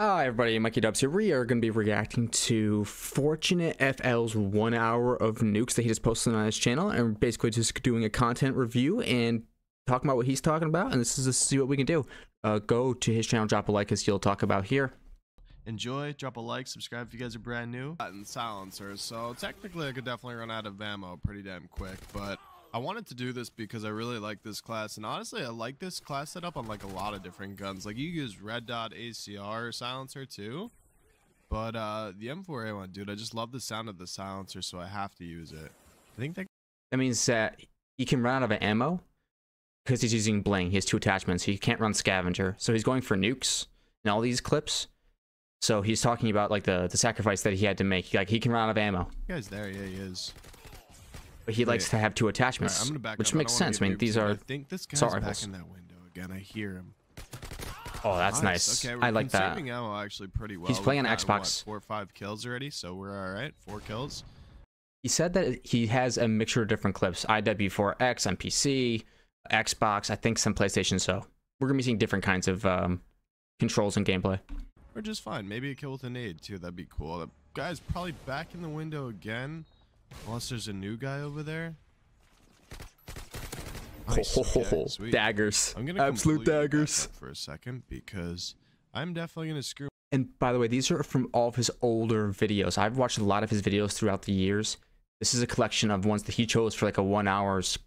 Hi everybody, Mikey Dubs here. We are going to be reacting to Fortunate FL's one hour of nukes that he just posted on his channel and basically just doing a content review and talking about what he's talking about and this is to see what we can do. Uh, go to his channel, drop a like as he'll talk about here. Enjoy, drop a like, subscribe if you guys are brand new. And silencers, so technically I could definitely run out of ammo pretty damn quick, but I wanted to do this because I really like this class, and honestly, I like this class setup on like a lot of different guns. Like you use red dot ACR silencer too, but uh, the M4A1, dude, I just love the sound of the silencer, so I have to use it. I think that That means that he can run out of ammo because he's using bling. He has two attachments. He can't run scavenger, so he's going for nukes in all these clips. So he's talking about like the the sacrifice that he had to make. Like he can run out of ammo. guy's there. Yeah, he is. But he likes to have two attachments, back which up. Makes sense. I mean, these are I think this guy's assault back in that window again. I hear him. oh, that's nice. Okay, I like that. ammo actually pretty well. He's playing got, what, Xbox. four or five kills already, so we're all right. Four kills. He said that he has a mixture of different clips: IW4X on PC, Xbox, I think some PlayStation. So we're gonna be seeing different kinds of um, controls and gameplay. We're just fine. Maybe a kill with a nade too. That'd be cool. The guy's probably back in the window again, unless there's a new guy over there. Nice, okay, daggers, I'm gonna absolute daggers. for a second because I'm definitely gonna screw. And by the way, these are from all of his older videos. I've watched a lot of his videos throughout the years. This is a collection of ones that he chose for like a one hour's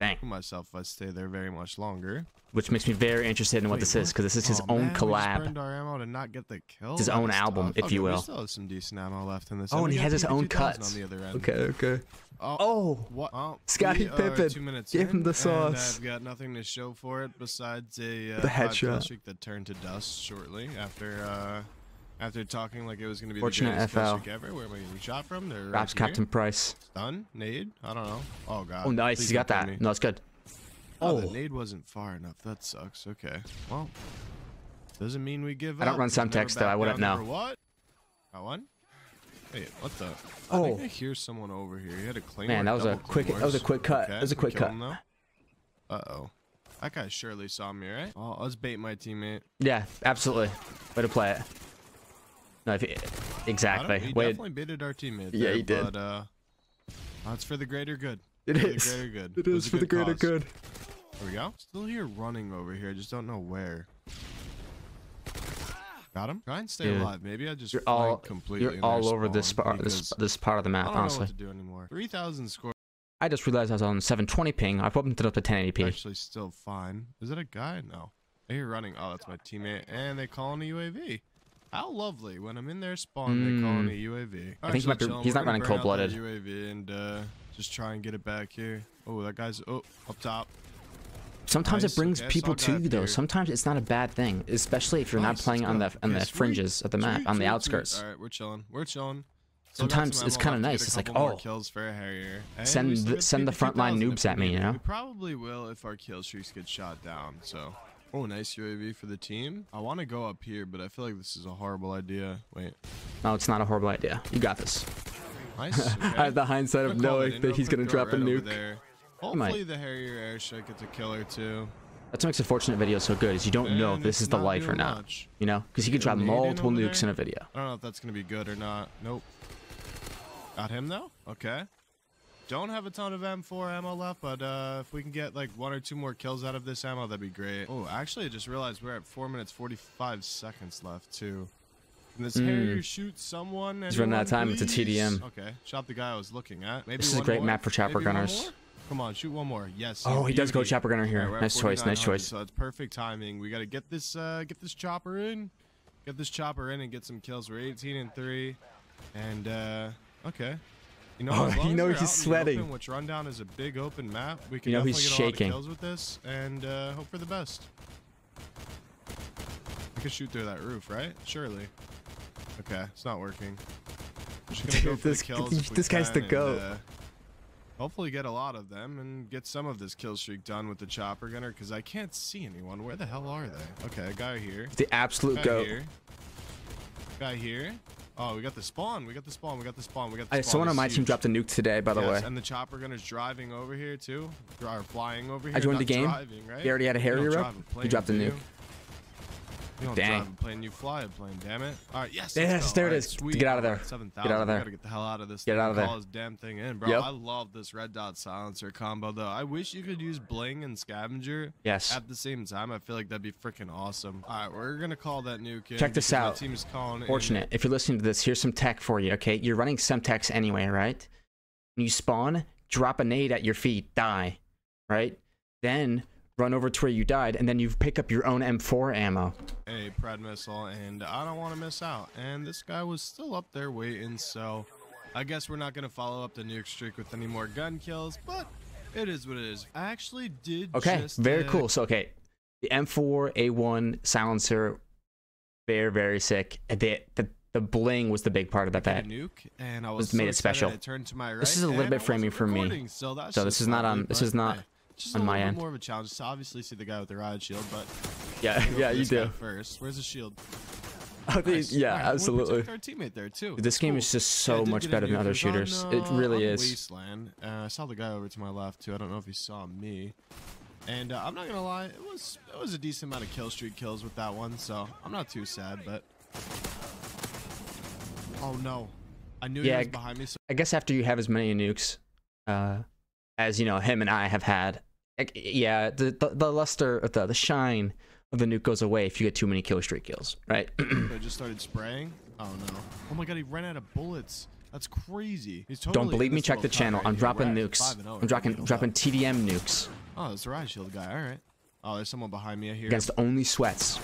thing, myself if I stay there very much longer. which makes me very interested in what Wait, this is because this is his Oh, own man, collab. our ammo to not get the kill. It's his own album, tough. if you Okay, will. We still have some decent ammo left in this. Oh, and he has his own PP2000 cuts. on the other end. okay. Oh, Oh, what? Oh, Scottie we Pippen. Two minutes Give him in, the and sauce. I've got nothing to show for it besides a uh, The headshot. streak that turned to dust shortly after uh, after talking like it was going to be Fortunate the greatest FL. ever. Where am I getting shot from? They're Raps. Captain Price. Stun? Nade? I don't know. Oh god. Oh, nice. Please He's got that. me. No, it's good. Oh, the Oh. nade wasn't far enough. That sucks. Okay. Well, doesn't mean we give up. I don't run Semtex, though. I wouldn't know. What? One? Wait, what the? I Oh. think I hear someone over here. He had a claymore. Man, that was a quick- that was a quick cut. Okay, That was a quick cut. Uh-oh. That guy surely saw me, right? Oh, let's bait my teammate. Yeah, absolutely. Way to play it. No, if you, I don't- exactly. He Way definitely baited our teammate. Yeah, there, he did. But, uh, that's for the greater good. it for is. the greater good. It was is for the greater cause. good. There we go. Still here running over here. I just don't know where. Got him. Try and stay Dude, alive. Maybe I just You're all completely. you're all over this part this this part of the I map, don't know honestly. what to do anymore. 3,000 score. I just realized I was on 720 ping. I've opened it up to 1080p. Actually, still fine. Is that a guy? No. I hear running. Oh, that's my teammate. And they call in a UAV. How lovely. When I'm in their spawn, they call in a UAV. I think he might be- he's not running burn out that cold-blooded. UAV and uh, just try and get it back here. Oh, that guy's oh up top. Sometimes Nice, it brings okay, people to you though. here. Sometimes it's not a bad thing, especially if you're not playing on the on Okay, the sweet, fringes of the map, sweet, on the sweet, outskirts. sweet. All right, we're chilling. We're chilling. Still Sometimes it's kinda left to get nice. It's like, oh, kills for a Harrier. Hey, send the- send the frontline 52,000 noobs at me, need you know? We probably will if our kill streaks get shot down. So, oh, nice UAV for the team. I want to go up here, but I feel like this is a horrible idea. Wait, No, it's not a horrible idea. You got this. nice. I have the hindsight of Quick call it knowing that he's gonna drop it a right over nuke. there. Hopefully the Harrier airstrike gets a killer too. That's what makes a fortunate video so good. Is you don't know if this is the life or not. much. You know, because he could drop multiple nukes there? in a video. I don't know if that's gonna be good or not. Nope. Got him though. Okay. Don't have a ton of M4 ammo left, but uh, if we can get like one or two more kills out of this ammo, that'd be great. Oh, actually, I just realized we're at four minutes 45 seconds left too. Can this Mm. Harrier shoot someone? He's running out of time. It's a? TDM. Okay, shot the guy I was looking at. Maybe This is a great more? map for chopper Maybe gunners. Come on, shoot one more. Yes. Oh, he does go chopper gunner here. Alright, nice choice. Nice choice. So it's perfect timing. We got to get this uh get this chopper in. Get this chopper in and get some kills. We're 18 and 3. And uh okay. You know, Oh, you know he's out in the sweating. Open, which rundown is a big open map. We can You know he's get a lot shaking. kills with this and uh hope for the best. I could shoot through that roof, right? Surely. Okay, it's not working. Go Dude, this- the kills if we this guy's the can and, goat. uh, Hopefully get a lot of them and get some of this kill streak done with the chopper gunner because I can't see anyone. Where the hell are they? Okay, a guy here. The absolute Guy goat. here. Guy here. Oh, we got the spawn. We got the spawn. We got the spawn. We got the I, spawn. someone on my team dropped a nuke today, by the Yes, way. And the chopper gunner's driving over here too. Or flying over here. I joined the game. Driving, right? He already had a Harrier up. He dropped a nuke. You don't Dang. drive a plane, you fly a plane, damn it. Yes. let's Yes, go. there it Alright, is. Sweet. Get out of there. Alright, 7,000. Get out of We there. gotta get the hell out of this Get thing out of there. Call this damn thing in, bro. Yep. I love this red dot silencer combo, though. I wish you could use bling and scavenger Yes. at the same time. I feel like that'd be freaking awesome. Alright, we're gonna call that new kid. Check this out. Team is calling it in. Fortunate. If you're listening to this, here's some tech for you, okay? You're running some Semtex anyway, right? When you spawn, drop a nade at your feet, die, right? Then run over to where you died, and then you pick up your own M4 ammo. a Pred missile, and I don't want to miss out. And this guy was still up there waiting, so I guess we're not going to follow up the nuke streak with any more gun kills, but it is what it is. I actually did Okay, very cool. So, okay, the M4 A1 silencer, very, very sick. The, the, the bling was the big part of that nuke, and I was This made it special. I turned to my right, This is a little bit framing for me. So, that's So this is not um, on- this is not hey, just on my end. more of a challenge to obviously see the guy with the riot shield, but Yeah, yeah, you do. First, where's the shield? Oh, the- Nice. yeah, we absolutely. Our teammate there too. This game is just so did much better than other was on, shooters. It uh, really is. Wasteland. Uh, I saw the guy over to my left too. I don't know if he saw me. And uh, I'm not gonna lie, it was it was a decent amount of kill streak kills with that one, so I'm not too sad. But oh no, I knew Yeah, he was behind me. So I guess after you have as many nukes uh, as you know him and I have had, yeah, the the, the luster, the the shine of the nuke goes away if you get too many kill streak kills, right? I just started spraying. Oh no! Oh my god, he ran out of bullets. That's crazy. He's totally Don't believe me? Check the channel. right I'm here. dropping nukes. 5 and 0 I'm dropping dropping. TDM nukes Oh, it's the riot shield guy. All right. Oh, there's someone behind me. I hear. against only sweats.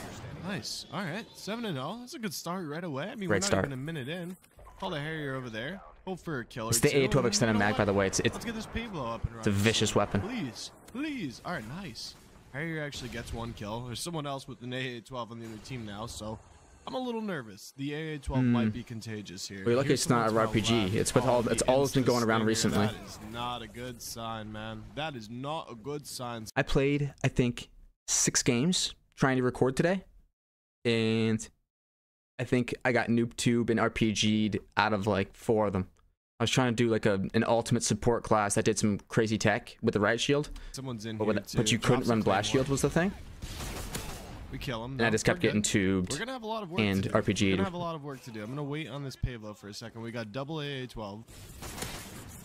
Nice. All right. 7 and 0. That's a good start right away. I mean, Great we're not start. even a minute in. Call the Harrier over there. Hope for a killer. It's the A12 extended mag, by the way. It's it's Let's get this Pave Low up and running. it's a vicious weapon. Please. Please. All right. Nice. Harrier actually gets one kill. There's someone else with an AA12 on the other team now, so I'm a little nervous. The AA12 hmm. might be contagious here. Well, Here's it's not a RPG. It's with all- it's all that's been going around recently. That is not a good sign, man. That is not a good sign. I played, I think, six games trying to record today, and I think I got noob tube and RPG'd out of like four of them. I was trying to do like a an ultimate support class that did some crazy tech with the riot shield, Someone's in but, here with, but you couldn't run blast shield was the thing, We kill him. and I just kept getting tubed. We're gonna have a lot of work and do. We're RPG'd. gonna have a lot of work to do. I'm gonna wait on this Pave Low for a second. We got double AA12.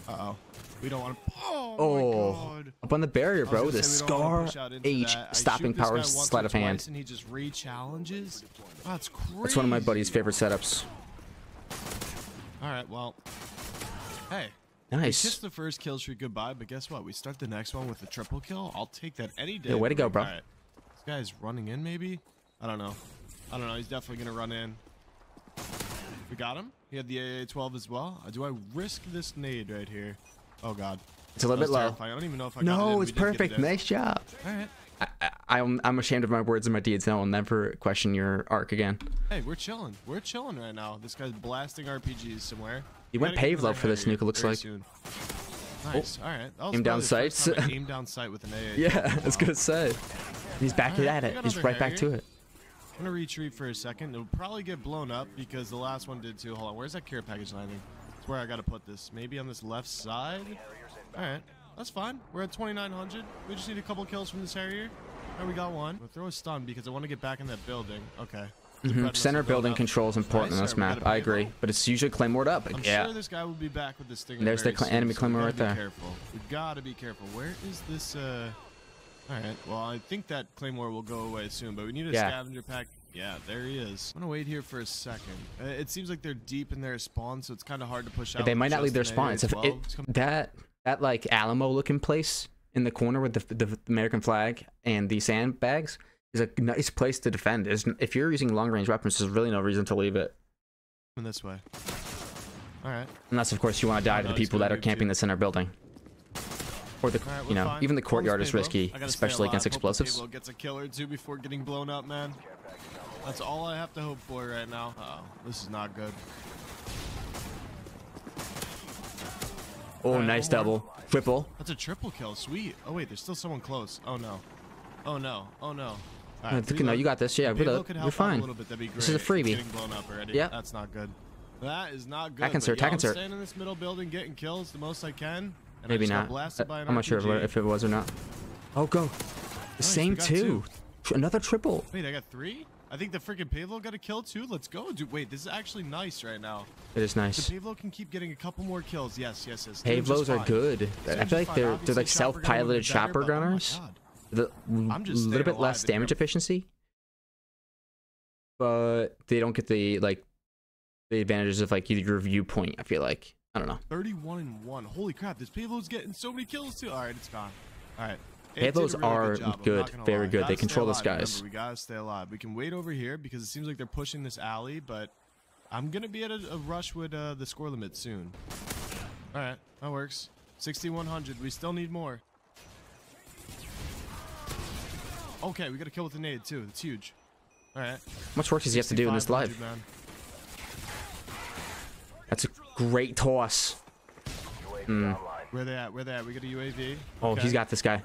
Uh oh. We don't want to. Oh, Oh, my god. up on the barrier, bro. The say we don't wanna Scar H stopping power sleight of hand. And he just re-challenges. Oh, that's crazy. That's one of my buddy's favorite setups. All right, well. Hey. Nice. kissed the first kill streak goodbye, but guess what? We start the next one with a triple kill. I'll take that any day. Yeah, way to go, bro. All right. This guy's running in, maybe? I don't know. I don't know. He's definitely going to run in. We got him. He had the AA-12 as well. Uh, do I risk this nade right here? Oh, God. It's a little bit low. terrifying. I don't even know if I got it. No, it's get it perfect. Nice job. All right. I, I, I'm I'm ashamed of my words and my deeds, and I will never question your arc again. Hey, we're chilling. We're chilling right now. This guy's blasting RPGs somewhere. He We went pave another for this nuke, it looks like. soon. Oh. Nice. All right. That Aim down probably the first sights. aimed down sight with an AA. Yeah, I was gonna say. He's back Alright, at it. He's right back to it. I'm gonna retreat for a second. It'll probably get blown up because the last one did too. Hold on, where's that care package landing? It's where I gotta put this. Maybe on this left side. All right, that's fine. We're at 2,900. We just need a couple kills from this Harrier. And we got one. I'm gonna throw a stun because I want to get back in that building. Okay. The Mhm. Center will build building up. control is important Nice, on this alright, map. I agree, payload. but it's usually claymored up. I'm yeah. sure this guy will be back with this thing. There's the cl- soon, enemy so claymore right there. Careful. We gotta be careful. Where is this? Uh. All right. Well, I think that claymore will go away soon, but we need a Yeah. scavenger pack. Yeah, there he is. I'm gonna wait here for a second. Uh, it seems like they're deep in their spawn, so it's kind of hard to push out. they might not leave their spawn. It's if it, that that like Alamo looking place in the corner with the, the American flag and the sandbags is a nice place to defend. There's, if you're using long range weapons, there's really no reason to leave it, Coming this way. All right. unless of course you want to die to the people that are camping too. the center building. Or the right, you know fine. even the courtyard is risky, I gotta stay especially against. Hope explosives. Pave Low gets a kill or two before getting blown up, man. That's all I have to hope for right now. Oh, this is not good. Oh, Alright, nice more. double, triple. That's a triple kill. Sweet. Oh wait, there's still someone close. Oh no. Oh no. Oh no. All Uh, no, you got this. Yeah, could You're fine. Bit. That'd be great. This is a freebie. getting blown up already. Yep. That's not good. That is not good. I can yo, I can I'm insert. staying in this middle building, getting kills the most I can. And Maybe not. Uh, I'm not sure if it was or not. Oh, go. The Nice, same two. two. Another triple. Wait, I got three. I think the freaking Pave Low got a kill too. Let's go, dude. Wait, this is actually nice right now. It is nice. The. Pave Low can keep getting a couple more kills. Yes, yes, yes. Pave Lows are good. I feel like they're they're like chopper gunner would be self-piloted chopper oh gunners. God. The I'm just little bit less damage efficiency, but they don't get the like the advantages of like your viewpoint. I feel like I don't know. 31 and 1. Holy crap, this Pave Low's getting so many kills too. All right, it's gone. All right. It did a Pave Lows really are job, I'm good, very lie. good. They control the skies. Remember, we gotta stay alive. We can wait over here because it seems like they're pushing this alley, but I'm gonna be at a, a rush with uh, the score limit soon. All right, that works. 6100. We still need more. Okay, we got to kill with the nade too. It's huge. All right. How much work does he have to do in this 6500, live? man. That's a great toss. Hmm. Where they at? Where they at? We got a UAV. Oh, Okay. he's got this guy.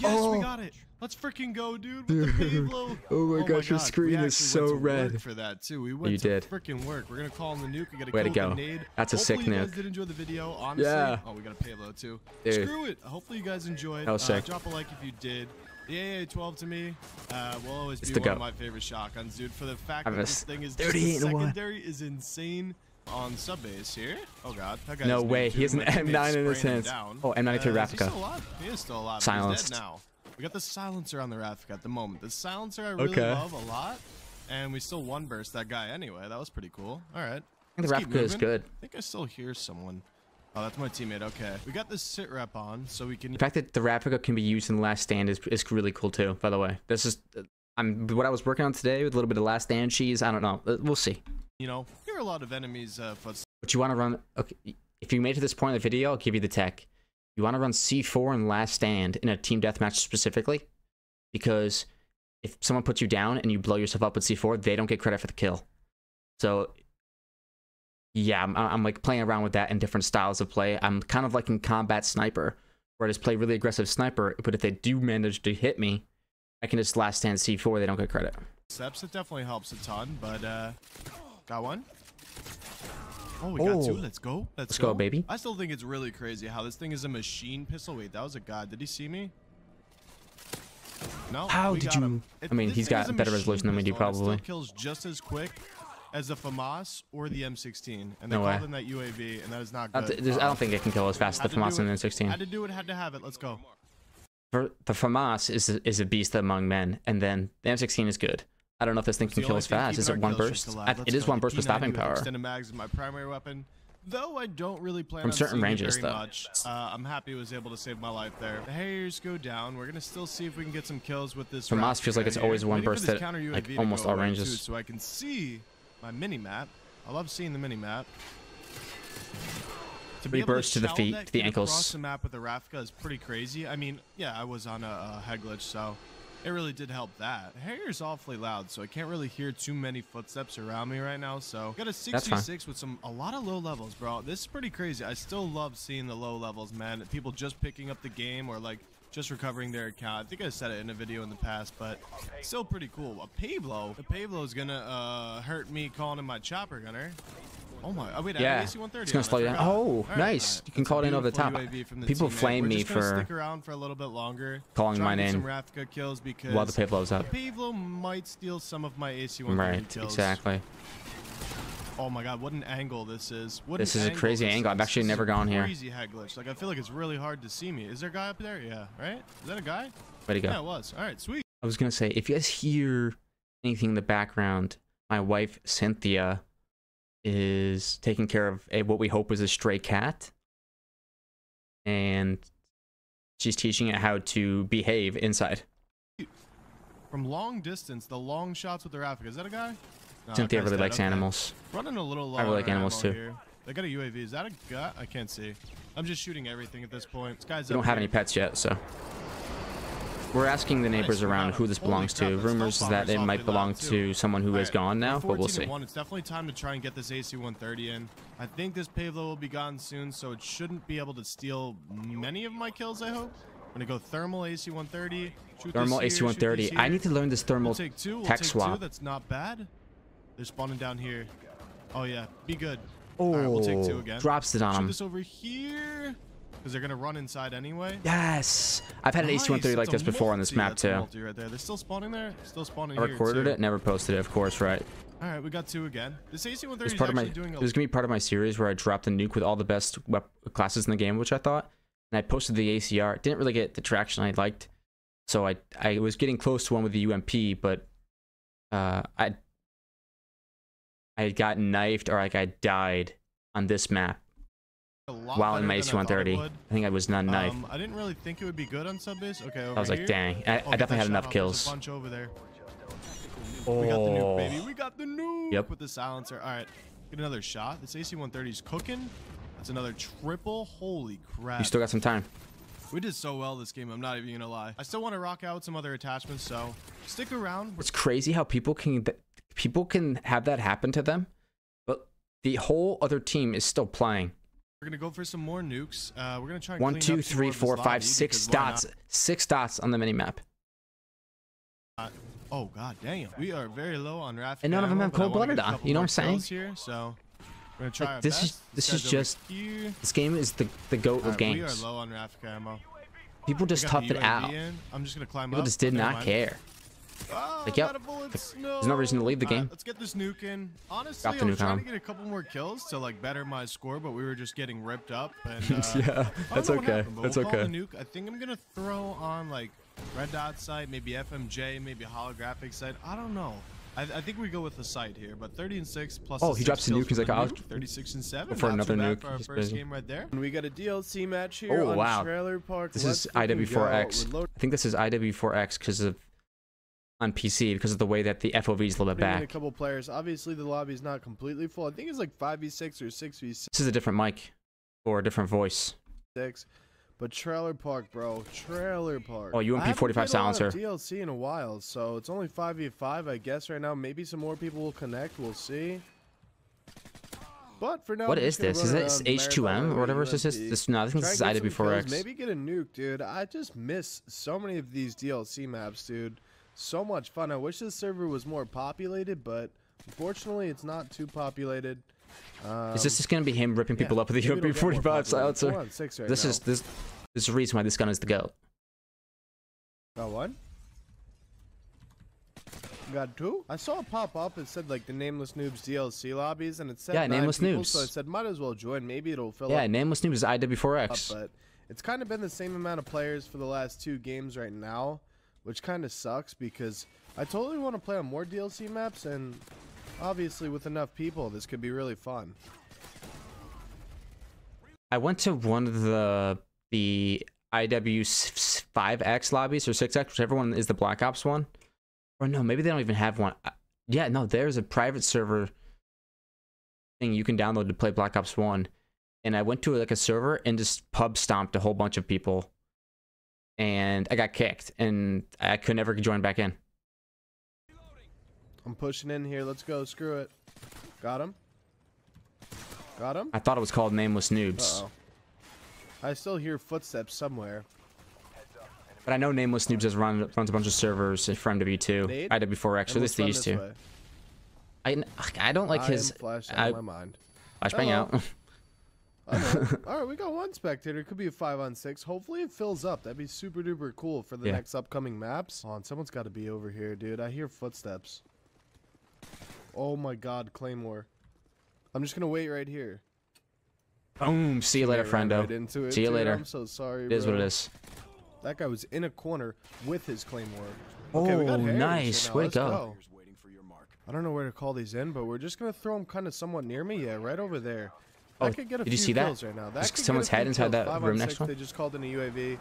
Yes, we Oh. got it. Let's freaking go, dude. With the Pave Low. Oh my gosh, your God. screen we is so red. For that too. We went You to did. freaking work. We're gonna call in the nuke. We got Way to go. with the nade. That's a sick nuke. Hopefully you guys did enjoy the video. Honestly. Yeah. Oh, we got a payload too. Dude. Screw it. Hopefully you guys enjoyed. That was Uh, sick. drop a like if you did. The AA12 to me uh, will always It's be the one goat. of my favorite shotguns, dude. For the fact that this thing is 38 just a one. secondary is insane. On sub base here. Oh god, that guy's No way, he has an M9 in his hands. Oh, M93 Uh, Raffica. He is still alive. Silenced. Now. We got the silencer on the Raffica at the moment. The silencer I really Okay. love a lot. And we still one burst that guy anyway. That was pretty cool. All right. I think the Let's Raffica is good. I think I still hear someone. Oh, that's my teammate. Okay. We got this sit rep on, so we can. The fact that the Raffica can be used in the last stand is, is really cool too. By the way, this is I'm what I was working on today with a little bit of last stand cheese. I don't know. Uh, We'll see. You know, a lot of enemies' uh, footsteps. But you want to run. Okay, if you made it to this point in the video, I'll give you the tech. You want to run C4 and last stand in a team deathmatch specifically, because if someone puts you down and you blow yourself up with C4, they don't get credit for the kill. So yeah, I'm, I'm like playing around with that in different styles of play. I'm kind of like in combat sniper, where I just play really aggressive sniper. But if they do manage to hit me, I can just last stand C4. They don't get credit. Steps, it definitely helps a ton, but uh got one. Oh, we got Oh. two. Let's go. Let's, Let's go, baby. I still think it's really crazy how this thing is a machine pistol. Wait, that was a god. Did he see me? No. How did you- him. I mean, he's got better resolution than we do, it probably. Kills just as quick as the FAMAS or the M16, and they No called way. in that UAV, and that is not I good. I Uh, don't think it can kill as fast as the FAMAS and it- the 16. Had to do it. Had to have it. Let's go. The FAMAS is a, is a beast among men, and then the M16 is good. I don't know if this thing can kill as fast. Is it one burst? I-. It is one burst with P90 stopping power. Mags is my primary weapon. Though I don't really plan From certain ranges, though. much. Uh, I'm happy it was able to save my life there. The Harriers go down. We're gonna still see if we can get some kills with this. FAMAS Raptor feels like it's here. always one Waiting burst at, like, almost all ranges. too, so I can see my mini map. I love seeing the mini map. To Three be able bursts to the feet, to the ankles. Across the map with the Raffica is pretty crazy. I mean, yeah, I was on a, a head glitch, so it really did help that. Harrier's awfully loud, so I can't really hear too many footsteps around me right now. So got a 66 with some a lot of low levels, bro. This is pretty crazy. I still love seeing the low levels, man. People just picking up the game or like just recovering their account. I think I said it in a video in the past, but still pretty cool. A Pave Low. The Pave Low is gonna uh, hurt me calling him my chopper gunner. Oh my! Oh wait, Yeah, AC-130 it's gonna slow you down. Oh, Alright, nice. alright. You can That's call it in over the top. The People teammate. flame me for stick around for a little bit longer. calling my name Some Raffica kills because while the pay blows up. the Pave Low might steal some of my AC-130 Right, kills. exactly. Oh my god, what an angle this is. What This is a crazy angle. I've actually never gone here. Crazy head glitch. Like I feel like it's really hard to see me. Is there a guy up there? Yeah, right? Is that a guy? Way to go. Yeah, it was. All right, sweet. I was gonna say, if you guys hear anything in the background, my wife Cynthia is taking care of a what we hope is a stray cat, and she's teaching it how to behave inside. From long distance, the long shots with the Raffica. Is that a guy? No, Cynthia really likes Okay. animals. Running a little low. I really like animals, too. Here. They got a UAV. Is that a guy? I can't see. I'm just shooting everything at this point. This guy's We don't have here. any pets yet, so we're asking the neighbors around who this belongs to. Rumors is that it might belong to someone who is gone now, but we'll see. It's definitely time to try and get this AC-130 in. I think this Pave Low will be gone soon, so it shouldn't be able to steal many of my kills. I hope. I'm gonna go thermal AC-130. Thermal this here, shoot AC-130. I need to learn this thermal We'll take two. We'll tech swap. two. That's not bad. They're spawning down here. Oh yeah, be good. All right, we'll take two Oh, again. drops it on Shoot him. this over here. Because they're gonna run inside anyway. Yes, I've had an Nice, AC-130 like this before on this map that's too. right there. They're still spawning there. Still spawning I recorded it, never posted it, of course, right? All right, we got two again. This AC-130 It's is part of my. doing It a was gonna be part of my series where I dropped a nuke with all the best classes in the game, which I thought, and I posted the ACR. Didn't really get the traction I liked, so I I was getting close to one with the UMP, but uh, I I had gotten knifed or like I died on this map while in my than I thought it AC-130. would. I think I was not knifed. Um, I didn't really think it would be good on sub base. Okay, I was like, here. dang, I, Oh, I definitely had enough off. Kills. Bunch over there. Oh, We got the nuke, baby. We got the nuke Yep. with the silencer. All right, get another shot. This AC-130 is cooking. That's another triple. Holy crap. you still got some time. we did so well this game. I'm not even gonna lie. I still want to rock out with some other attachments, so stick around. It's crazy how people can people can have that happen to them, but the whole other team is still playing. We're gonna go for some more nukes. Uh, we're gonna try One, clean two, three, more of this four, five, six dots. Six dots on the minimap. not? Oh god damn. We are very low on Raf. And none of them have but I wanna cold-blooded get a on, you know what I'm saying? Here, so we're gonna try Like, this is- best. this is just here. This game is the the goat of Alright, we are games. low on ammo. People just toughed it out. in. I'm just gonna climb People up. just did Never not mind. care. Like, yep, out of there's no reason to leave the Alright, game. let's get this nuke in. Honestly, Drop the I was nuke trying on to get a couple more kills to like better my score, but we were just getting ripped up. And, uh, yeah, that's okay. happened, That's we'll okay. the nuke. I think I'm gonna throw on like red dot sight, maybe FMJ, maybe holographic sight. I don't know. I, I think we go with the sight here, but 30 and 6 plus. Oh, he six drops the kills nuke, he's like, the I'll- nuke, 36 and 7. for not another nuke, For our he's first busy. game right there. And we got a DLC match here Oh, on wow. Trailer Park. This Let's is. IW4X. We're loading I think this is IW4X because of on PC because of the way that the FOV is a little bit back. a couple players. Obviously, the lobby is not completely full. I think it's like 5v6 or 6v6. This is a different mic or a different voice. Six. But Trailer Park, bro. Trailer Park. Oh, UMP I haven't 45 played a lot of silencer. DLC in a while, so it's only 5v5, I guess, right now. Maybe some more people will connect. We'll see. But for now, What is this? Is it H2M or whatever this is? This no, I think this is and get some kills, IW4X. Maybe get a nuke, dude. I just miss so many of these DLC maps, dude. So much fun. I wish this server was more populated, but unfortunately, it's not too populated. Um, Is this just gonna be him ripping people yeah, up with the maybe it'll UMP get more 45 populated. silencer? Four on six right This now. is this. This is the reason why this gun is the goat. Got one. Got two. I saw it pop up. It said like the Nameless Noobs DLC lobbies, and it said Yeah, Nameless people, Noobs. So I said might as well join. Maybe it'll fill Yeah, up, Yeah, nameless Noobs is up. IW4X. But it's kind of been the same amount of players for the last two games right now, which kind of sucks because I totally want to play on more DLC maps, and obviously with enough people, this could be really fun. I went to one of the the IW5X lobbies or 6X, whichever one is the Black Ops one. Or no, maybe they don't even have one. Yeah, no, there's a private server thing you can download to play Black Ops 1. And I went to like a server and just pub stomped a whole bunch of people. And I got kicked and I could never join back in. I'm pushing in here. Let's go. Screw it. Got him. Got him. I thought it was called Nameless Noobs. Uh oh. I still hear footsteps somewhere. But I know Nameless Noobs has run runs a bunch of servers for MW2, Nade? IW4X, or And at least they used this to. way. I, I don't like I his flashed out I- of my mind. flashbang out. Okay. All right, we got one spectator. It could be a five on six. Hopefully it fills up. That'd be super duper cool for the Yeah. next upcoming maps. On, someone's got to be over here, dude. I hear footsteps. Oh my God, Claymore. I'm just gonna wait right here. Boom. See you later, ran friendo. right into it, See you dude. later. I'm so sorry. It is what it is. That guy was in a corner with his Claymore. Oh, Okay, we got oh, nice. here now. Way to Let's go. I don't know where to call these in, but we're just gonna throw them kind of somewhat near me. Yeah, right over there. Oh, That could get a did you see that? right now. That someone's head inside that Five room next to him? They just called in a UAV.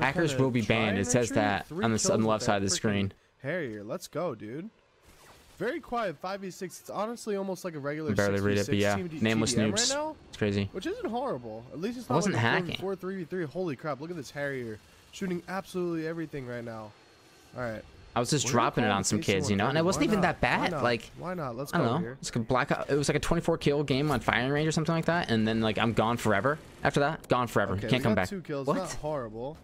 Hackers will be banned. It says that on the on the left side of the screen. Harrier, let's go, dude. Very quiet, 5v6. It's honestly almost like a regular barely read it, 6v6 but yeah. Nameless TDM noobs. right now, It's crazy. which isn't horrible. At least it's I not wasn't like hacking. 4 three v three. Holy crap, look at this Harrier. Shooting absolutely everything right now. Alright. I was just We're dropping it on some kids, you know, and it wasn't even not? that bad. not? Like Why not? Let's I don't know. here. It's like a black. It was like a 24 kill game on Firing Range or something like that, and then like I'm gone forever. After that, gone forever. Okay, Can't come back. two kills, What? not horrible.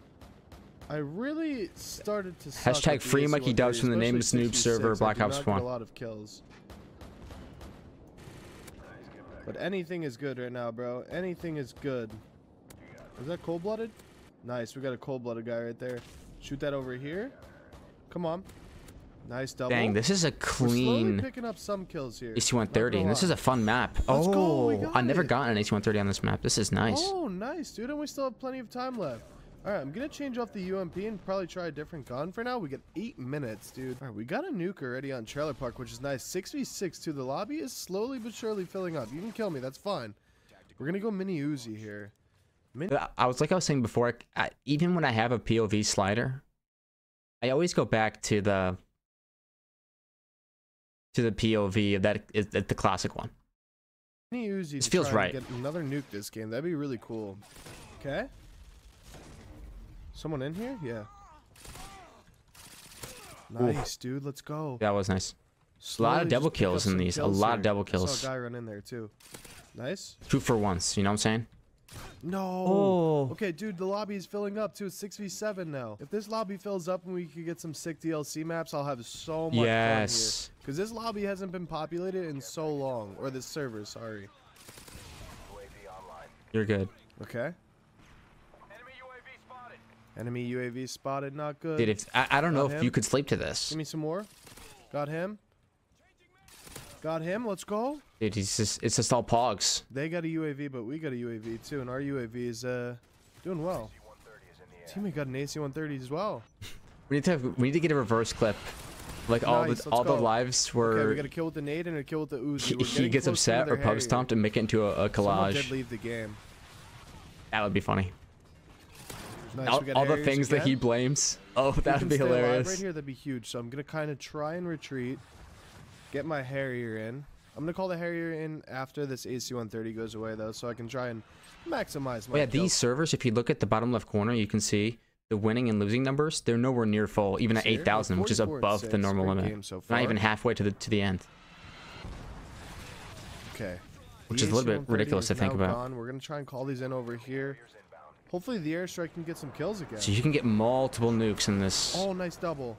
I really started to Hashtag free AC-130, Mikey Dubs from the Nameless Noob server, Black Ops 1. a lot of kills. But anything is good right now, bro. Anything is good. Is that cold blooded? Nice. We got a cold blooded guy right there. Shoot that over here. Come on. Nice double. Dang, this is a clean picking up some kills here. AC-130, this is a fun map. Let's oh, got I never got an AC-130 on this map. This is nice. Oh, nice, dude. And we still have plenty of time left. All right, I'm going to change off the UMP and probably try a different gun for now. We got eight minutes, dude. All right, we got a nuke already on Trailer Park, which is nice. 6v6, too. The lobby is slowly but surely filling up. You can kill me. That's fine. We're going to go mini Uzi here. Min- I- I was like I was saying before. I, even when I have a POV slider, I always go back to the to the POV of that is the classic one. mini Uzi This to feels right. Get another nuke this game. That'd be really cool. Okay. Someone in here? Yeah. Nice, dude. Let's go. That was nice. Slowly lot of double kills in these, a kills lot of here. double I kills. saw a guy run in there too. Nice. Two for once. You know what I'm saying? No. Oh. Okay, dude, the lobby is filling up too. It's 6v7 now. If this lobby fills up and we could get some sick DLC maps, I'll have so much Yes. fun here. Because this lobby hasn't been populated in so long. Or this server, sorry. You're good. Okay. Enemy UAV spotted, Enemy UAV spotted not good. Dude, if I, I don't know Got if you could sleep to this. Give me some more. Got him. Got him. Let's go. Dude, he's just it's just all pogs. They got a UAV, but we got a UAV too, and our UAV is uh doing well. Teammate got an AC-130 as well. We need to have, we need to get a reverse clip. Like all the all the go. lives Okay, where we got a kill with the nade and a kill with the Uzi. he, gets upset or pug stomped and make it into a, a collage. leave the game. That would be funny. Nice, all all the things that he blames. Oh, that'd be hilarious. Right here, that'd be huge. So I'm gonna kind of try and retreat, get my Harrier in. I'm gonna call the Harrier in after this AC-130 goes away, though, so I can try and maximize my. Oh, yeah, kills. these servers, if you look at the bottom left corner, you can see the winning and losing numbers. They're nowhere near full, even at 8,000, which is 44 and above the normal limit. so Not even halfway to the to the end. Okay. Which is a little bit ridiculous to think about. Gone. We're gonna try and call these in over here. Hopefully the airstrike can get some kills again. So you can get multiple nukes in this. Oh, nice double.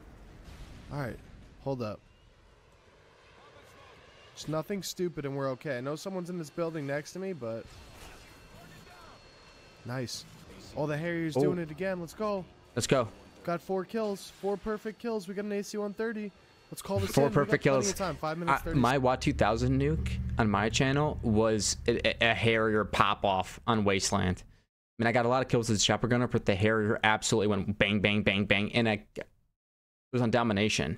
All right, hold up. It's nothing stupid and we're okay. I know someone's in this building next to me, but nice. Oh, the Harrier's Oh. doing it again. Let's go. Let's go. Got four kills, four perfect kills. We got an AC-130. Let's call this Four in. Perfect kills. time. Five minutes my Watt 2000 nuke on my channel was a, a- a Harrier pop off on Wasteland. I mean, I got a lot of kills with the chopper gunner, but the Harrier absolutely went bang, bang, bang, bang, and I it was on domination,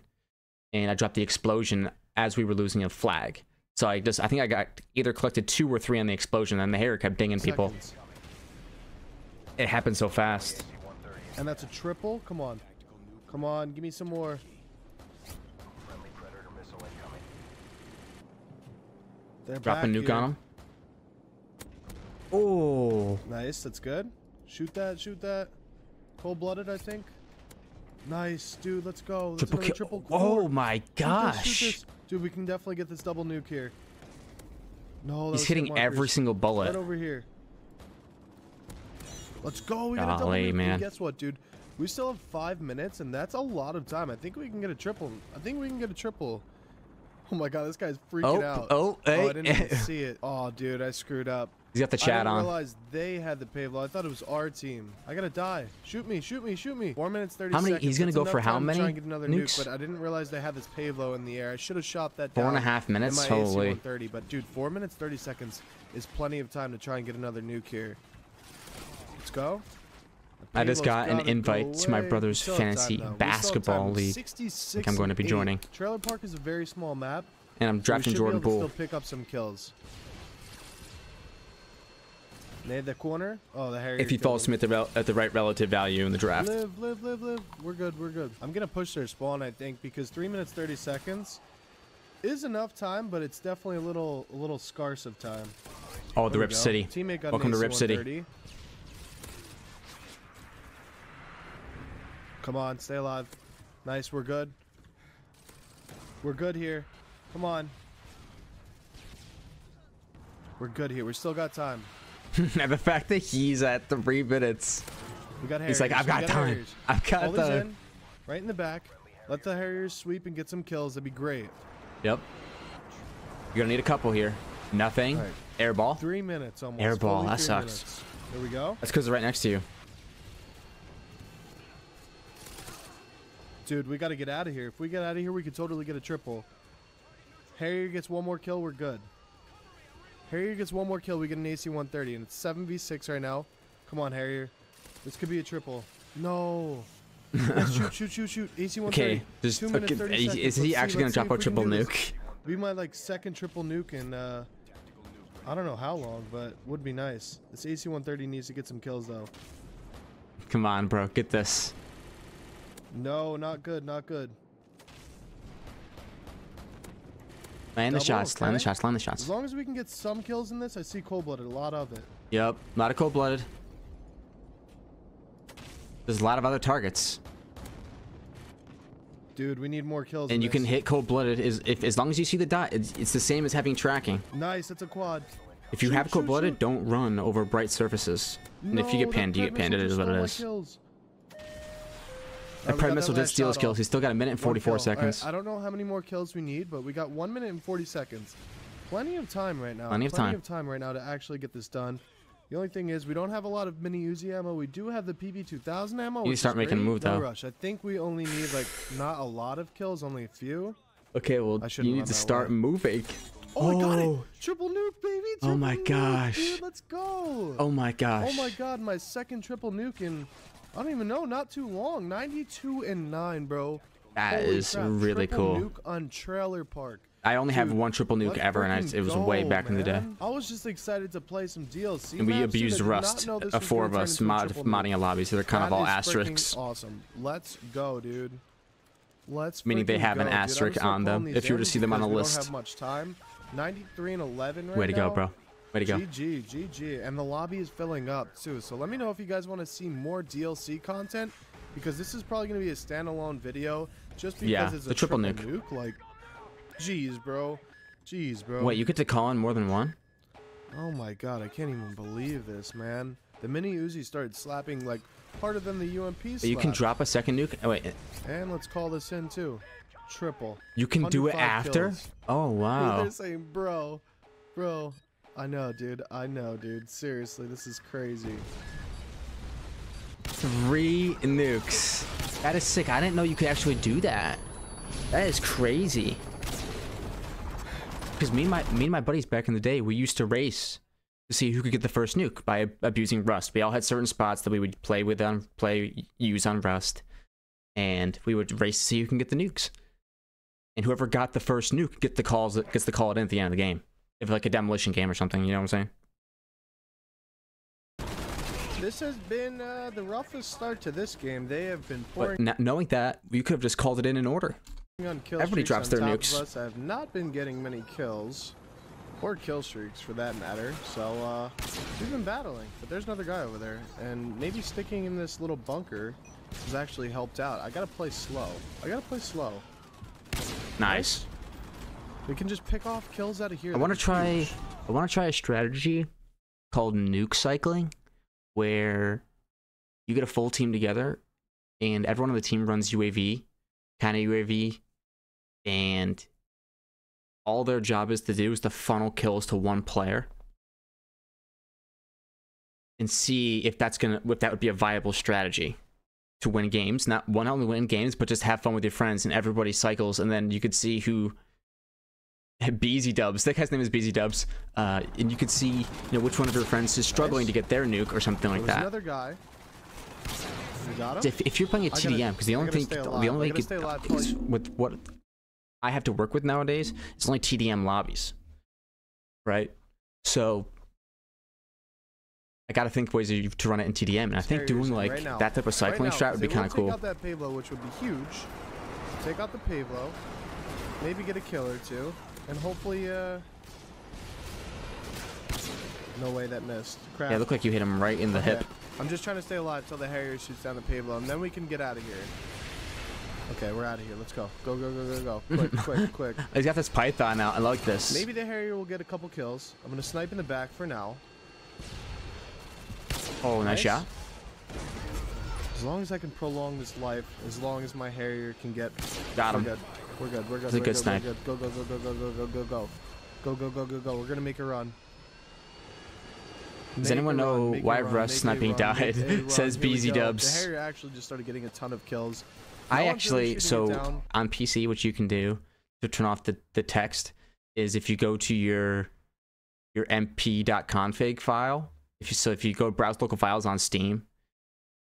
and I dropped the explosion as we were losing a flag. So I just, I think I got either collected two or three on the explosion, and the hair kept dinging people. It happened so fast. And that's a triple. Come on, come on. Give me some more. They're Drop a nuke here. on him. Oh, Nice, that's good. Shoot that, shoot that. Cold blooded, I think. Nice, dude. Let's go. That's triple kill. triple. Oh core. my Shoot this, shoot gosh. this. Dude, we can definitely get this double nuke here. No, He's hitting every single Right bullet. over here. Let's go. We got a double Golly, nuke. And man. guess what, dude? We still have five minutes, and that's a lot of time. I think we can get a triple. I think we can get a triple. Oh my god, this guy's freaking Oh, out. oh, oh, I didn't even see it. Oh, dude, I screwed up. He's got the I chat didn't on. realize they had the Pave Low. I thought it was our team. I gotta die. Shoot me, shoot me, shoot me. Four minutes, 30 How many- seconds. he's gonna That's go for how time to many Try and get another nukes? nuke, but I didn't realize they had this Pave Low in the air. I should have shot that Four down. and a half in minutes? Holy. AC-130, but dude, four minutes, 30 seconds is plenty of time to try and get another nuke here. Let's go. I just got an go invite to my brother's fantasy though. We still have basketball league. 66 I'm going to be joining. Trailer Park is a very small map. And I'm drafting Jordan Poole. still pick up some kills. Nade the corner. Oh, the Harrier. If he falls him. at the, rel- at the right relative value in the draft. Live, live, live, live. We're good, we're good. I'm gonna push their spawn, I think, because three minutes thirty seconds is enough time, but it's definitely a little, a little scarce of time. Oh, the There Rip. City. Teammate got Welcome to Rip City. Come on, stay alive. Nice, we're good. We're good here. Come on. We're good here. We still got time. and the fact that he's at three minutes, We got he's like, I've we got time. Harriers. I've got All these the. in, right in the back. Let the Harriers sweep and get some kills. That'd be great. Yep. You're gonna need a couple here. Nothing. Alright. Airball. Three minutes almost. Air ball, fully that sucks. minutes. There we go. That's because they're right next to you. Dude, we got to get out of here. If we get out of here, we could totally get a triple. Harrier gets one more kill, we're good. Harrier gets one more kill, we get an AC 130, and it's 7v6 right now. Come on, Harrier. This could be a triple. No. Yes, shoot, shoot, shoot, shoot. AC 130. Okay, just Two minutes, okay, 30 is- seconds. is he Let's actually gonna drop if a triple nuke? Be my like second triple nuke in uh I don't know how long, but would be nice. This AC 130 needs to get some kills though. Come on, bro, get this. No, not good, not good. Land the Double, shots, land the shots, land the shots. As long as we can get some kills in this, I see cold blooded, a lot of it. Yep, a lot of cold-blooded. There's a lot of other targets, Dude, we need more kills. and you can hit cold-blooded is if as long as you see the dot. It's, it's the same as having tracking. Nice, that's a quad. If you Shoot, have cold-blooded, don't run over bright surfaces. And if you get panned, you get panned. It is what it is. kills. That Alright, we Pride got missile did steal his kills. He's still got a minute and 44 kill. Alright, seconds. I don't know how many more kills we need, but we got one minute and 40 seconds. Plenty of time right now. Plenty of Plenty time. of time right now to actually get this done. The only thing is, we don't have a lot of mini Uzi ammo. We do have the PP2000 ammo. You need to start making a move, No though. rush. I think we only need like not a lot of kills, only a few. Okay, well, I you need to start way. moving. Oh, I got it! Oh. Triple nuke, baby! Oh my nuke, gosh. dude, let's go! Oh my gosh. Oh my god, my second triple nuke in I don't even know, not too long. 92 and 9, bro. That Holy is crap, really triple cool. Nuke on Trailer Park. I only have one triple nuke ever, and I, it was way go, back in the day. I was just excited to play some DLC. And we dude. Abused Rust, uh, four of us, a mod, modding a lobby, so they're kind of all asterisks. Awesome. Let's go, dude. Let's Meaning they have an go, dude. I'm asterisk on them if you were to see them on a list. Don't have much time. 93 and 11 right Way to go, now. bro. Way to go. GG, GG. And the lobby is filling up too. So let me know if you guys want to see more DLC content because this is probably going to be a standalone video just because Yeah, it's a the triple nuke. Like, jeez, bro. Jeez, bro. Wait, you get to call in more than one? Oh my god, I can't even believe this, man. The mini Uzi started slapping like harder than the UMP But you can drop a second nuke. Oh, wait, And let's call this in too. Triple. you can do it after? kills. Oh, Dude, wow. they're saying, bro, bro. I know, dude. I know, dude. Seriously, this is crazy. Three nukes. That is sick. I didn't know you could actually do that. That is crazy. Because me and my me and my buddies back in the day, we used to race to see who could get the first nuke by abusing Rust. We all had certain spots that we would play with on play use on Rust, and we would race to see who can get the nukes. And whoever got the first nuke get the calls gets the call at the end of the game. If like a demolition game or something, you know what I'm saying? This has been uh, the roughest start to this game. They have been But pouring n- knowing that, you could have just called it in an order. everybody drops their nukes. Us. I have not been getting many kills, or kill streaks for that matter. So uh, we've been battling. But there's another guy over there, and maybe sticking in this little bunker has actually helped out. I gotta play slow. I gotta play slow. Nice. We can just pick off kills out of here. I want to try. huge. I want to try a strategy called nuke cycling, where you get a full team together, and everyone on the team runs UAV, kind of UAV, and all their job is to do is to funnel kills to one player, and see if that's gonna if that would be a viable strategy to win games. Not one only win games, but just have fun with your friends, and everybody cycles, and then you could see who Beezy Dubs. That guy's name is Beezy Dubs. Uh, and you could see, you know, which one of your friends is struggling Nice. to get their nuke or something like that. another guy. If, if you're playing a TDM, because the only thing, the only I gotta thing alive is with what I have to work with nowadays, it's only TDM lobbies, right? So I got to think ways to run it in TDM, and I think doing like right that type of Right cycling now, strat would be kind of Take out that Pave Low, which would be huge. Take out the Pave Low. Maybe get a kill or two, and hopefully, uh. No way that missed. Crap. Yeah, it looked like you hit him right in the Okay. hip. I'm just trying to stay alive till the Harrier shoots down the Pave Low, and then we can get out of here. Okay, we're out of here. Let's go. Go, go, go, go, go. Quick, quick, quick. He's got this Python out. I like this. Maybe the Harrier will get a couple kills. I'm gonna snipe in the back for now. Oh, nice Nice. shot. As long as I can prolong this life, as long as my Harrier can get. Got him. good. We're good. We're good. It's a good snipe. Go, go, go, go, go, go, go, go, go. Go, go, go, go, go. We're gonna make a run. Does anyone know why Russ sniping died? Says BZ. Dubs. The Harrier actually just started getting a ton of kills. I actually so on PC, what you can do to turn off the, the text is if you go to your your mp.config file. If you so if you go browse local files on Steam,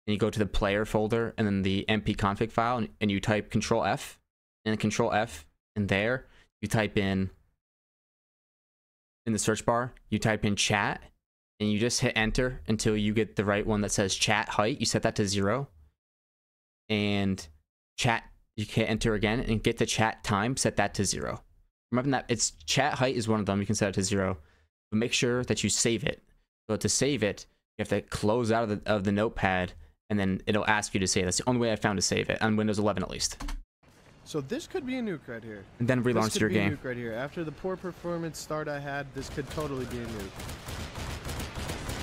and you go to the player folder and then the mp config file, and, and you type Control F, and Control F, and there you type in in the search bar, you type in chat, and you just hit enter until you get the right one that says chat height. You set that to zero, and chat you can enter again and get the chat time set that to zero. Remember that it's chat height is one of them you can set it to zero. But make sure that you save it. So to save it you have to close out of the, of the notepad and then it'll ask you to save that's the only way i found to save it on windows 11 at least So this could be a nuke right here. and then This relaunch could your be a game nuke right here. After the poor performance start I had, this could totally be a nuke.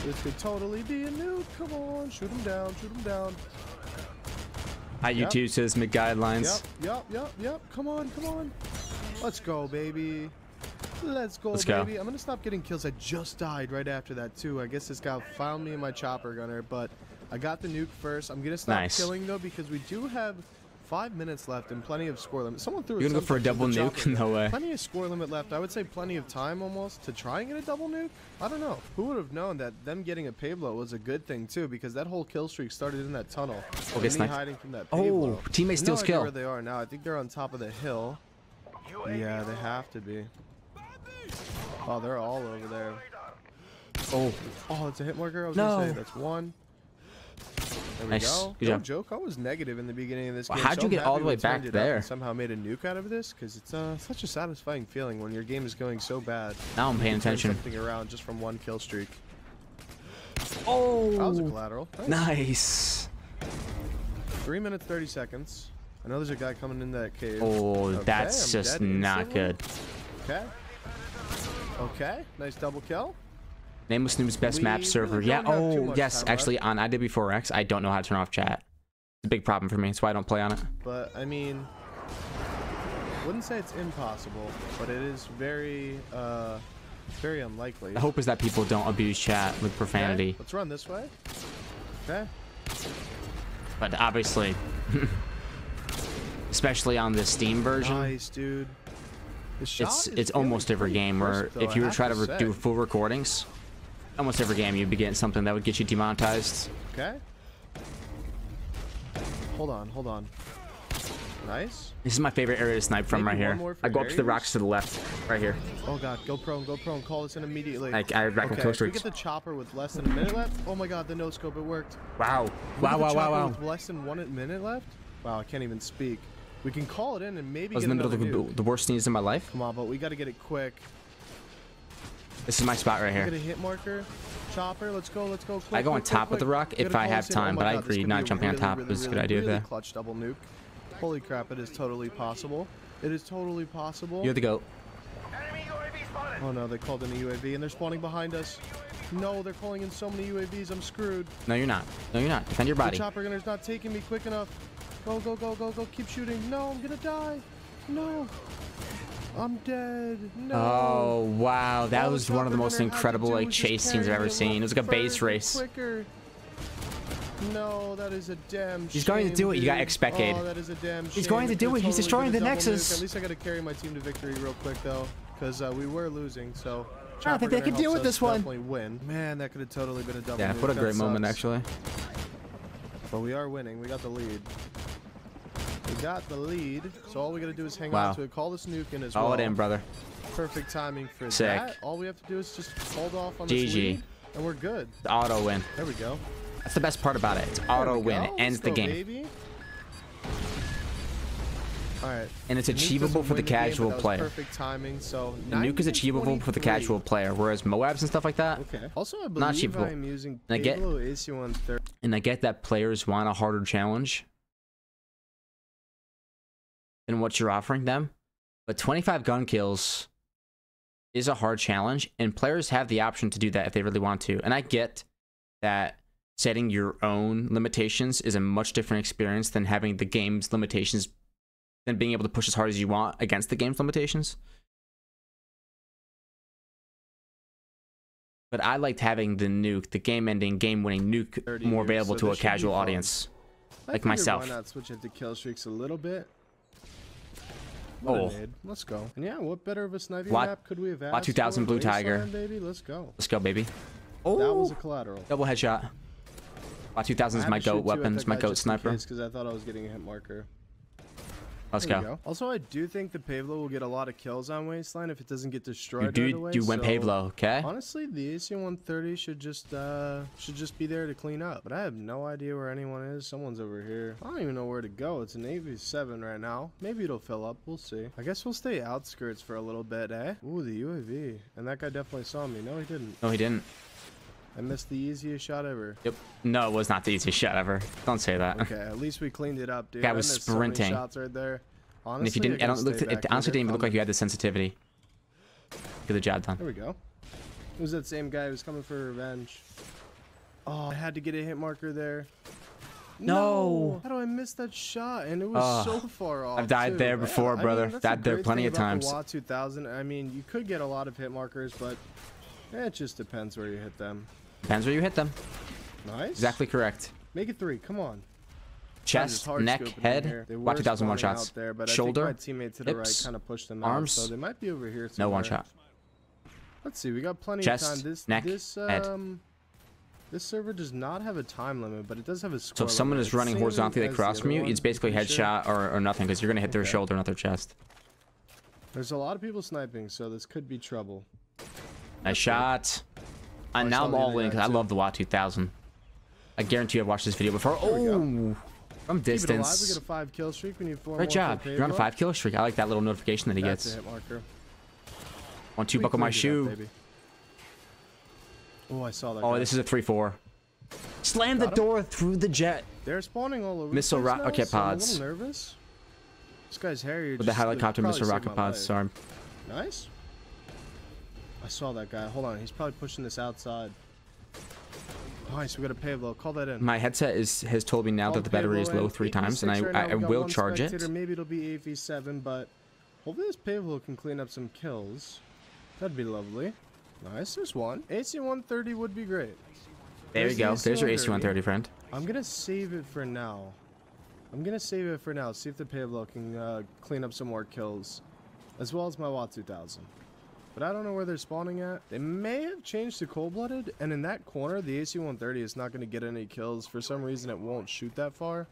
This could totally be a nuke. Come on, shoot him down, shoot him down. hi Yep. youtube says guidelines Yep, yep, yep, yep. Come on, come on. Let's go, baby. Let's go, Let's go. baby. I'm gonna stop getting kills. I just died right after that too. I guess this guy found me in my chopper gunner, but I got the nuke first. I'm gonna stop Nice. killing though because we do have five minutes left and plenty of score limit. Someone threw. you're gonna go for a double nuke no way Plenty of score limit left. I would say plenty of time almost to try and get a double nuke. I don't know. Who would have known that them getting a Pave Low was a good thing too? Because that whole kill streak started in that tunnel. Okay, and me snipe. hiding from that oh teammate No steals idea kill where they are now. I think they're on top of the hill. Yeah, they have to be. Oh, they're all over there. oh Oh, it's a hit marker. I was No. gonna say that's one. There we Nice. go. Good no job. joke. I was negative in the beginning of this Well, game. how'd so you I'm get all the way we back it up and there? Somehow made a nuke out of this because it's uh, such a satisfying feeling when your game is going so bad. now i'm paying attention Something around just from one kill streak. oh That was a collateral. Nice. nice Three minutes thirty seconds. I know there's a guy coming in that cave. oh Okay, that's I'm just not good Okay. Okay. Nice double kill. Nameless Noob's best We map server. don't Yeah. Oh, yes. time Actually, on IW4X, I don't know how to turn off chat. It's a big problem for me. That's why I don't play on it. But I mean, wouldn't say it's impossible, but it is very, uh, very unlikely. The hope is that people don't abuse chat with Okay, profanity. Let's run this way. Okay. But obviously, especially on the Steam version, Nice, dude. It's it's almost every game where though, if you were trying to to do full recordings, almost every game you'd be getting something that would get you demonetized. Okay. Hold on, hold on. Nice. This is my favorite area to snipe from Maybe right here. I go up to the rocks to the left, right here. Oh god, go prone, go prone. Call this in immediately. Like I rack okay, we get the chopper with less than a minute left. Oh my god, the no scope, it worked. Wow. We Wow, wow, wow, wow. With less than one minute left. Wow, I can't even speak. We can call it in and maybe I was get in the middle of the, the worst sneeze in my life. Come on, but we got to get it quick. This is my spot right here. Get here. a hit marker. Chopper, let's go, let's go. Quick, I go on quick, top quick, of the rock if I have this in. Oh time, but I God, this agree not be a jumping on top really, is a good really, idea really there. Clutch double nuke. Holy crap! It is totally possible. It is totally possible. You're the goat. Oh no, they called in a UAV and they're spawning behind us. No, they're calling in so many UAVs. I'm screwed. No, you're not. No, you're not. Defend your body. The body. chopper gunner's not taking me quick enough. Go, go, go, go, go. Keep shooting. No, I'm gonna die. No. I'm dead. No. Oh wow, that All the was one of the most gunner had to incredible like chase scenes I've ever seen. It was like a base race. Quicker. No, that is a damn He's going to do it, you got dude. expected. Oh, that is a damn shame. He's going to do could've it, he's destroying the a double nuke. Nexus. At least I got to carry my team to victory real quick though, because uh, we were losing. So. I don't think they Chopper could Gunner deal with this one. Definitely win. Man, that could have totally been a double. Yeah, nuke. what a That great moment sucks. actually. But we are winning. We got the lead. We got the lead. So all we gotta do is hang Wow. on to it. Call this nuke in as Call well. it in, brother. Perfect timing for Sick. that. All we have to do is just hold off on GG. lead, and we're good. The auto win. There we go. That's the best part about it. It's There auto win. It ends Let's the game. Baby. All right. And it's achievable for the win casual was player. Perfect timing. So The nuke is achievable for the casual player, whereas MOABs and stuff like that. Okay. Also, I believe Not achievable. I'm using And I get- And I get that players want a harder challenge than what you're offering them, but 25 gun kills is a hard challenge, and players have the option to do that if they really want to. And I get that setting your own limitations is a much different experience than having the game's limitations, than being able to push as hard as you want against the game's limitations. But I liked having the nuke, the game-ending, game-winning nuke, more available so to a this should be casual audience. Like myself. Why not switch it to kill streaks a little bit? What Oh. Let's go. And yeah, what better of a sniping Lot- map could we have Lot 2000 for? Blue Tiger. Baby. Let's go. Let's go, baby. Oh, that was a collateral. double headshot. Wow, 2000 is my goat weapons, my goat sniper. Because I thought I was getting a hit marker. Let's we go. Also, I do think the Pave Low will get a lot of kills on Wasteland if it doesn't get destroyed You do, right away. you went so Pave Low, okay? Honestly, the AC-130 should just uh should just be there to clean up. But I have no idea where anyone is. Someone's over here. I don't even know where to go. It's an AV7 right now. Maybe it'll fill up. We'll see. I guess we'll stay outskirts for a little bit, eh? Ooh, the UAV. And that guy definitely saw me. No, he didn't. No, he didn't. I missed the easiest shot ever. Yep. No, it was not the easiest shot ever. Don't say that. Okay, at least we cleaned it up, dude. Guy I was missed so sprinting. shots right there. Honestly, And if you didn't, I don't look. It honestly didn't even look like you had the sensitivity. Get the job done. There we go. It was that same guy who was coming for revenge. Oh, I had to get a hit marker there. No. How do I miss that shot? And it was so far off. I've died too. there before, I mean, brother. that's Died there plenty of times. The WA 2000. I mean, you could get a lot of hit markers, but it just depends where you hit them. Depends where you hit them. Nice. Exactly correct. Make it three. Come on. Chest, neck, head. Watch were 2000 one shots. there, but Shoulder, I think my teammate to the hips, right kind of pushed them arms. out, so they might be over here. No one shot. Let's see. We got plenty Chest, of time. This neck, this head. um this server does not have a time limit, but it does have a score So if someone limit. is running horizontally across from you, one, it's basically pretty sure. headshot or, or nothing because you're gonna hit their Okay. shoulder, not their chest. There's a lot of people sniping, so this could be trouble. Nice shot. And I now I'm the all in because I love the WA 2000. I guarantee you I've watched this video before. Oh, from Keep it alive. We distance. get a five kill streak. We need four Great job. You're on a five kill streak. I like that little notification that he That's gets. marker. One, two, We buckle my shoe. up. Oh, I saw that. Oh, guy. this is a 3-4. Slam the Got him. door through the jet. They're spawning all over. Missile the place ro- okay, so I'm a pods. little nervous. This guy's Harry. With the helicopter missile rocket pods. Sorry. Nice. I saw that guy. Hold on. He's probably pushing this outside. Nice. We got a Pave Low. Call that in. My headset is has told me now Call that the battery is low three times, and I, right I. I will charge it. Maybe it'll be AV7, but hopefully this Pave Low can clean up some kills. That'd be lovely. Nice. There's one. AC-130 would be great. There you go. the There's your AC-130. AC-130, friend. I'm gonna save it for now. I'm gonna save it for now. See if the Pave Low can uh, clean up some more kills, as well as my Watt 2000. But I don't know where they're spawning at. They may have changed to cold-blooded, and in that corner, the AC-130 is not gonna get any kills. For some reason, it won't shoot that far.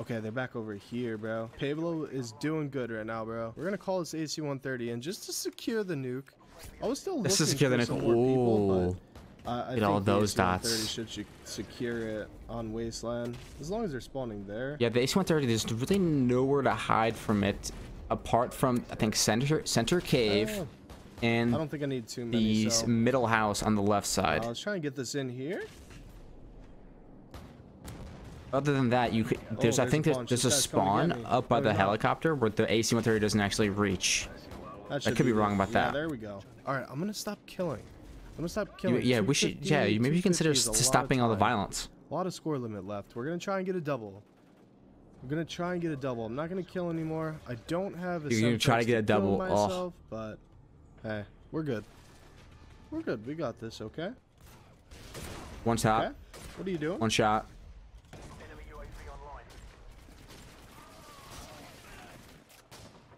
Okay, they're back over here, bro. Pave Low is doing good right now, bro. We're gonna call this AC-130 and just to secure the nuke. I was still looking This is secure the for nuke. some more people, but uh, I Get all the those AC-130 dots. should se- secure it on Wasteland as long as they're spawning there. Yeah, the AC-130, there's really nowhere to hide from it, apart from, I think, center center cave Oh, I don't think I need too many. the So. middle house on the left side. Uh, I side. was trying to get this in here. Other than that, you could, oh, there's, I there's think a there's, there's a This guy's coming spawn up by the helicopter where the AC-130 doesn't actually reach. That, could should be wrong about Yeah, that. there we go. All right, I'm gonna stop killing. I'm gonna stop You- killing. yeah, we should. Yeah, 250, maybe you consider 250 is a s- lot of stopping all the violence. A lot of score limit left. We're gonna try and get a double. We're gonna try and get a double. I'm not gonna kill anymore. I don't have a. You're gonna try to get a double. Oh. Myself, but hey, we're good. We're good. We got this. Okay. One shot, Okay. What are you doing? one shot.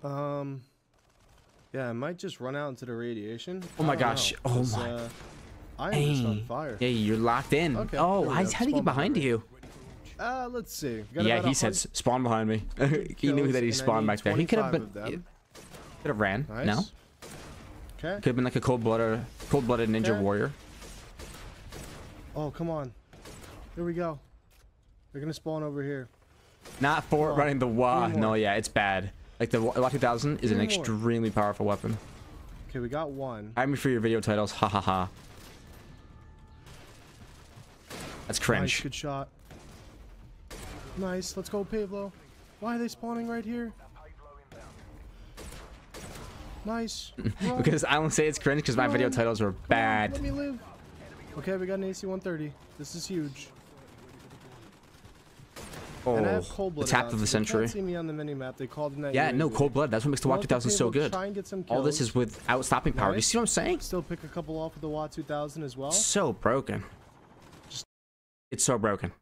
Um. Yeah, I might just run out into the radiation. Oh my gosh. know, Oh my- Uh, I am just on fire. Yeah, you're locked in. Okay, oh, how, did he get behind you? Uh, let's see. Got Yeah, he said spawn behind me. he knew that he spawned back there. He could have been. Could have ran. Nice. No, Okay. could have been like a cold-blooded, cold-blooded ninja Okay. warrior. Oh, come on. Here we go. They're gonna spawn over here. Not for running the WA. Three more. No, yeah, it's bad. Like the WA 2000 is an more. extremely powerful weapon. Okay, we got one. Me for your video titles. Ha ha ha. That's cringe. Nice, good shot. Nice. Let's go, Pave Low. Why are they spawning right here? Nice. Because I don't say it's cringe because my video titles were bad. let me live. Okay, we got an AC-130. This is huge. Oh, the tap of the century. see me on the mini map. They called that Yeah, no, cold blood. That's what makes the WAT 2000 so good. Try and get some All this is without stopping power. Do you see what I'm saying? Still pick a couple off with the WAT 2000 as well. So broken. It's so broken.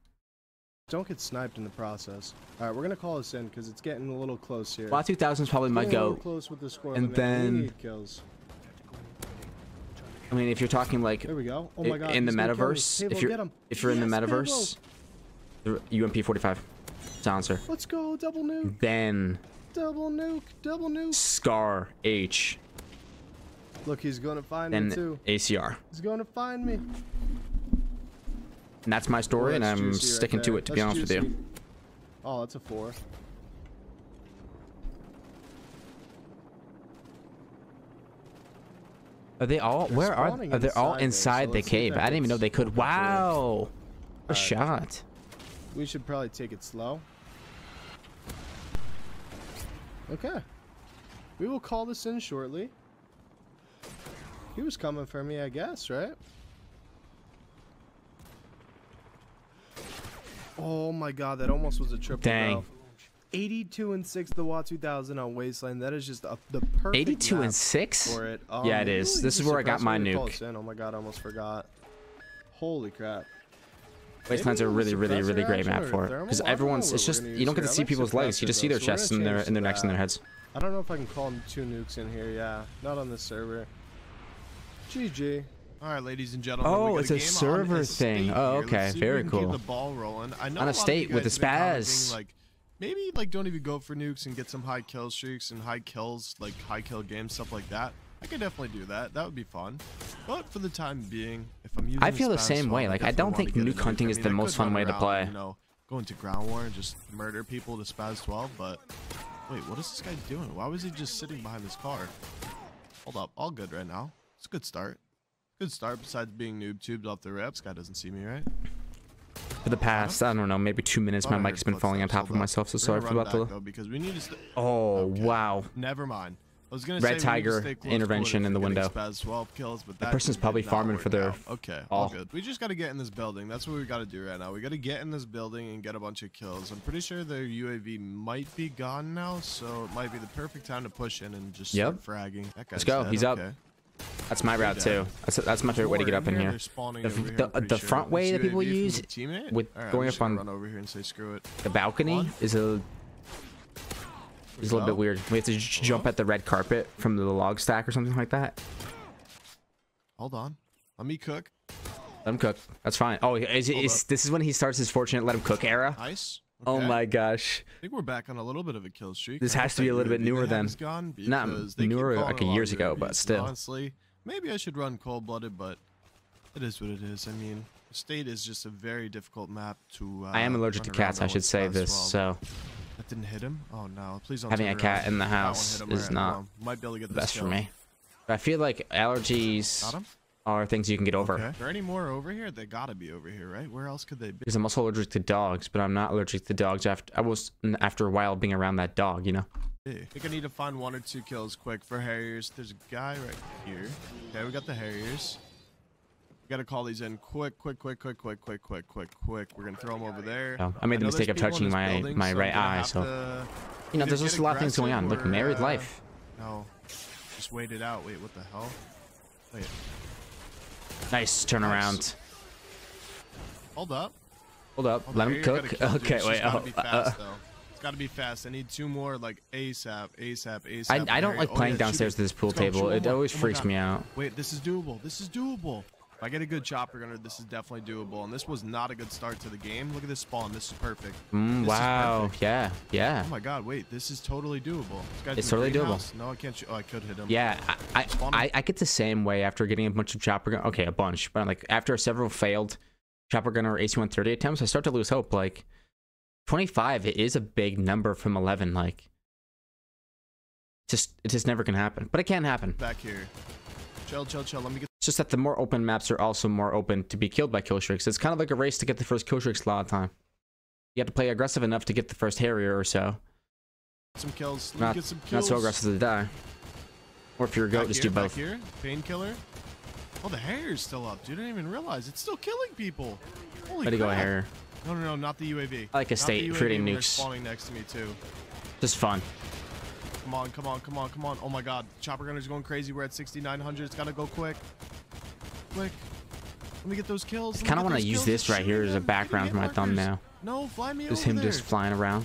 Don't get sniped in the process. All right, we're gonna call this in because it's getting a little close here. WAT 2000 is probably my go. Close with the score And limit. Then- kills. I mean, if you're talking like There we go. Oh my god. in the he's gonna kill me. metaverse, if you're if you're in the metaverse, the UMP 45 silencer, Let's go. Double nuke. then Double nuke. Double nuke. Scar H, Look, he's gonna find then me too. ACR. He's gonna find me. And that's my story, and That's I'm juicy right sticking to it. To be That's honest with you. Oh, that's a four. Are they all? They're where are? spawning Are they all inside so the let's see if cave? I didn't even know they could. Wow, a Alright. shot. We should probably take it slow. Okay. We will call this in shortly. He was coming for me, I guess, right? Oh my god, that almost was a triple. Dang. bro. 82 and 6 the WA 2000 on Wasteland. That is just a, the perfect 82 map and six. for it. Yeah, it Um, is. really This is where I got my nuke. in. Oh my god, I almost forgot. Holy crap. Wasteland's a really, really, really great map for it because everyone's, it's just you don't get to see people's legs. You just see their so chests and their and their necks and their heads. I don't know if I can call them two nukes in here. Yeah, not on this server. GG. All right, ladies and gentlemen. Oh, we got it's a game server thing. Oh, okay, see if we very cool. the ball rolling. I know On a Estate you with have spaz. Like, maybe like don't even go for nukes and get some high kill streaks and high kills, like high kill games, stuff like that. I could definitely do that. That would be fun. But for the time being, if I'm using I feel the same way. Like, I definitely don't think a nuke hunting I is mean, the most fun way to play. You know, go into ground war and just murder people to spaz 12. But wait, what is this guy doing? Why was he just sitting behind his car? Hold up, all good right now. It's a good start. Good start. Besides being noob tubed off the this guy doesn't see me, right? For the past, I don't know, maybe two minutes, my mic's been falling on top of myself. So sorry for about the. though, because we need to. Oh Okay. wow! Never mind. I was gonna Red say Tiger intervention in the window. Spaz 12 kills, but that person's probably farming for their out. Okay, all. all good. We just got to get in this building. That's what we got to do right now. We got to get in this building and get a bunch of kills. I'm pretty sure their UAV might be gone now, so it might be the perfect time to push in and just Yep. start fragging. That guy's Let's go. dead, He's up. Okay. That's my route too. That's that's my favorite way to get up in here. They're The- here, the- the front way that people use the with All right, going up on over here and say screw it. The balcony is a is a little bit weird. We have to j- jump at the red carpet from the log stack or something like that. Hold on. Let me cook. Let him cook. That's fine. Oh, is, is this is when he starts his fortunate let him cook era? Nice. Oh my gosh. I think we're back on a little bit of a kill streak. This has to be a little bit newer than- gone not because they keep newer, like years ago, but still. Honestly, maybe I should run cold blooded, but it is what it is. I mean, state is just a very difficult map to. Uh, I am allergic to cats. I should say this. 12. So that didn't hit him. Oh no! Please don't. Having a cat in the house is not hold on. Might be able to get the best for me. But I feel like allergies Got him. Are things you can get over. Okay. Are there any more over here? They gotta be over here, right? Where else could they be? Because I'm also allergic to dogs, but I'm not allergic to dogs after I was after a while being around that dog, you know. I think I need to find one or two kills quick for Harriers. There's a guy right here. Okay, we got the Harriers. We gotta call these in quick, quick, quick, quick, quick, quick, quick, quick, quick. We're gonna throw them over there. Oh, I made the know mistake of touching my- building, my so right eye, so- to You know, there's just a lot of things going on. aggressive Look, married uh, life. No, just wait it out. Wait, what the hell? Wait, Nice turnaround. hold up. Hold up. Hold Let him here, you gotta cook. Okay, wait. gotta Oh, be uh, uh, fast, though. It's gotta be fast. I need two more, like ASAP, ASAP, ASAP. I, I don't like oh, playing yeah, downstairs to this pool Let's go, shoot table. It always Oh freaks God. me out. Wait, this is doable. This is doable. If I get a good chopper gunner, this is definitely doable. And this was not a good start to the game. Look at this spawn. This is perfect. Mm, This is wow. perfect. Yeah. Yeah. Oh my god, wait. This is totally doable. It's totally doable. No, I can't. Oh, I could hit him. Yeah, I, I. I get the same way after getting a bunch of chopper gun. Okay, a bunch, but like after several failed chopper gunner AC-130 attempts, I start to lose hope. Like 25 it is a big number from 11. Like just it just never gonna happen, but it can happen. Back here. Chill, chill, chill. Let me get. It's just that the more open maps are also more open to be killed by kill streaks. It's kind of like a race to get the first kill streaks a lot of time. You have to play aggressive enough to get the first Harrier or so. some kills. Let Not, get some kills. not so aggressive to die. Or if you're a goat, Back just here, do both. here. Painkiller. Oh, the Harrier's still up, dude. I didn't even realize it's still killing people. Holy Way to go, crap. Harrier. No, no, no, not the UAV. I like a Not state the UAV creating when they're nukes. spawning next to me too. Just fun. Come on, come on, come on, come on. Oh my god. Chopper gunner's going crazy. We're at 6,900. It's gotta go quick. Quick. Let me get those kills. Let me kind of want to use this right here as a background for my markers. thumbnail. No, fly me Just him there. just flying around.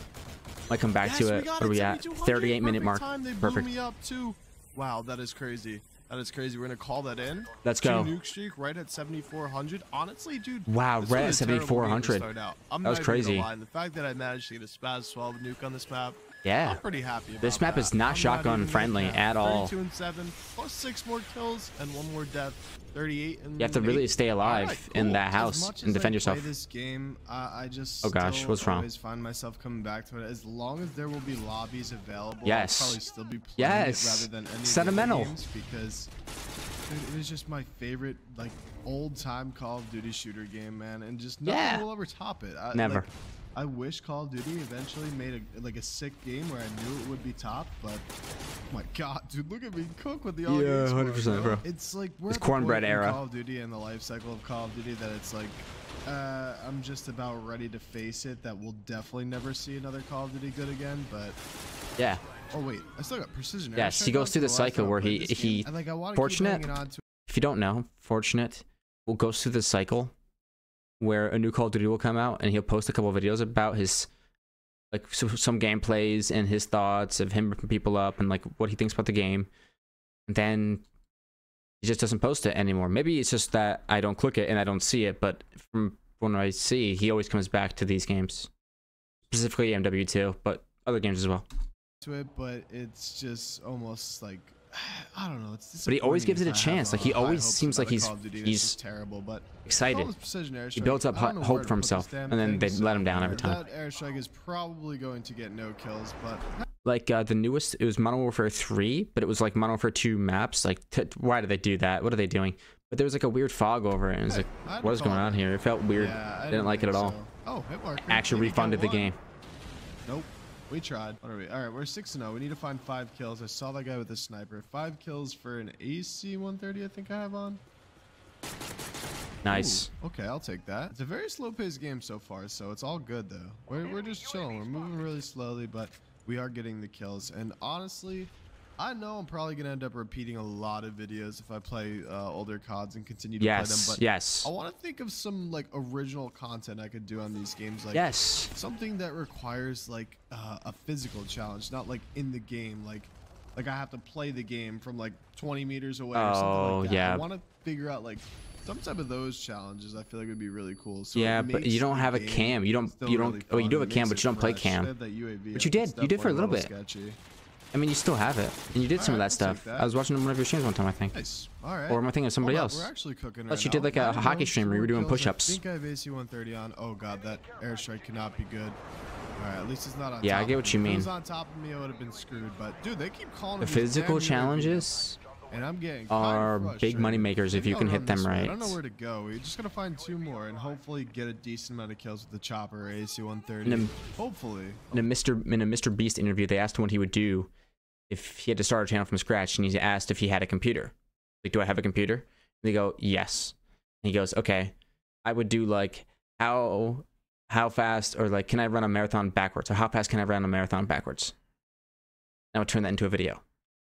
I come back Yes, to it. What are we at? 38 minute mark. Perfect. blew me up too. Wow, that is crazy. That is crazy. We're gonna call that in. Let's Two go. nuke streak right at 7,400. Honestly, dude. Wow, right at a terrible 7,400. start out. I'm That was not even gonna crazy. the fact that I managed to get a Spaz 12 nuke on this map, Yeah. I'm pretty happy about This map that. is not I'm shotgun even friendly at all. 32 and 7, plus 6 more kills and one more death. 38 and You have to really eight. stay alive Alright, in cool. that As house and defend I yourself. This game, I, I just Oh gosh, what's wrong? always find myself coming back to it. As long as there will be lobbies available, Yes. I'll probably still be playing Yes. it rather than any of the other Sentimental. games because dude, it is just my favorite like old time Call of Duty shooter game, man, and just nothing Yeah. will ever top it. I, Never. like, I wish Call of Duty eventually made a like a sick game where I knew it would be top, but oh my god, dude, look at me cook with the all Yeah, game 100%, bro. It's like we're It's the cornbread era. Call of Duty and the life cycle of Call of Duty that it's like uh, I'm just about ready to face it that we'll definitely never see another Call of Duty good again. But Yeah. oh wait, I still got precision. Yes, he goes through the cycle where he- he- and, like, I wanna keep fortunate- to If you don't know, Fortunate will go through the cycle where a new Call of Duty will come out and he'll post a couple of videos about his like so, some gameplays and his thoughts of him ripping people up and like what he thinks about the game. And then he just doesn't post it anymore. Maybe it's just that I don't click it and I don't see it, but from when I see, he always comes back to these games, specifically MW2, but other games as well. to it, but it's just almost like I don't know. It's But he always gives it a a I have, chance, like, he always seems like he's- Call of Duty. This he's terrible, but Excited. Call this precision He builds up I don't ho- know hope for himself, and then they let him down every time. That airstrike is probably going to get no kills, but like uh, the newest it was modern warfare 3 but it was like modern warfare 2 maps like t- why did they do that what are they doing but there was like a weird fog over it and it was like had what to going on here it felt weird Yeah, I didn't like it at all so. Oh, hit marker. actually refunded the game Nope. We tried. What are we? All right, we're six and zero. We need to find five kills. I saw that guy with the sniper. Five kills for an AC 130. I think I have on. nice Ooh, okay, I'll take that. It's a very slow-paced game so far, so it's all good though. We're we're just chilling. We're moving really slowly, but we are getting the kills. And honestly, I know I'm probably gonna end up repeating a lot of videos if I play uh, older CODs and continue to play them. yes But yes I want to think of some like original content I could do on these games. Like yes something that requires like uh, a physical challenge, not like in the game, like like I have to play the game from like 20 meters away or something Oh, like that. yeah. I want to figure out like some type of those challenges. I feel like would be really cool. So yeah but you don't have a cam you don't you don't really oh you do have a cam but you don't play cam that UAV But you did. You did for a little bit. Sketchy. I mean you still have it and you did some of that stuff that. i was watching one of your streams one time i think Nice. All right. or am i thinking of somebody Hold up, else We're actually cooking Unless right you did like a hockey stream where you were doing push-ups. I think I have AC 130 on. Oh god, that airstrike cannot be good. All right, at least it's not on. Yeah, I get what you If it mean. was on top of me, I would have been screwed. But dude, they keep calling the physical challenges and I'm getting are big money makers if you can hit them right. I don't know where to go. We're just gonna find two more and hopefully get a decent amount of kills with the chopper AC 130. Hopefully. in a Mr. in a Mr. Beast interview, they asked him what he would do if he had to start a channel from scratch, and he asked if he had a computer. Like, do I have a computer? And they go, yes. And he goes, okay. I would do like how how fast or like can I run a marathon backwards or how fast can I run a marathon backwards? And I would turn that into a video.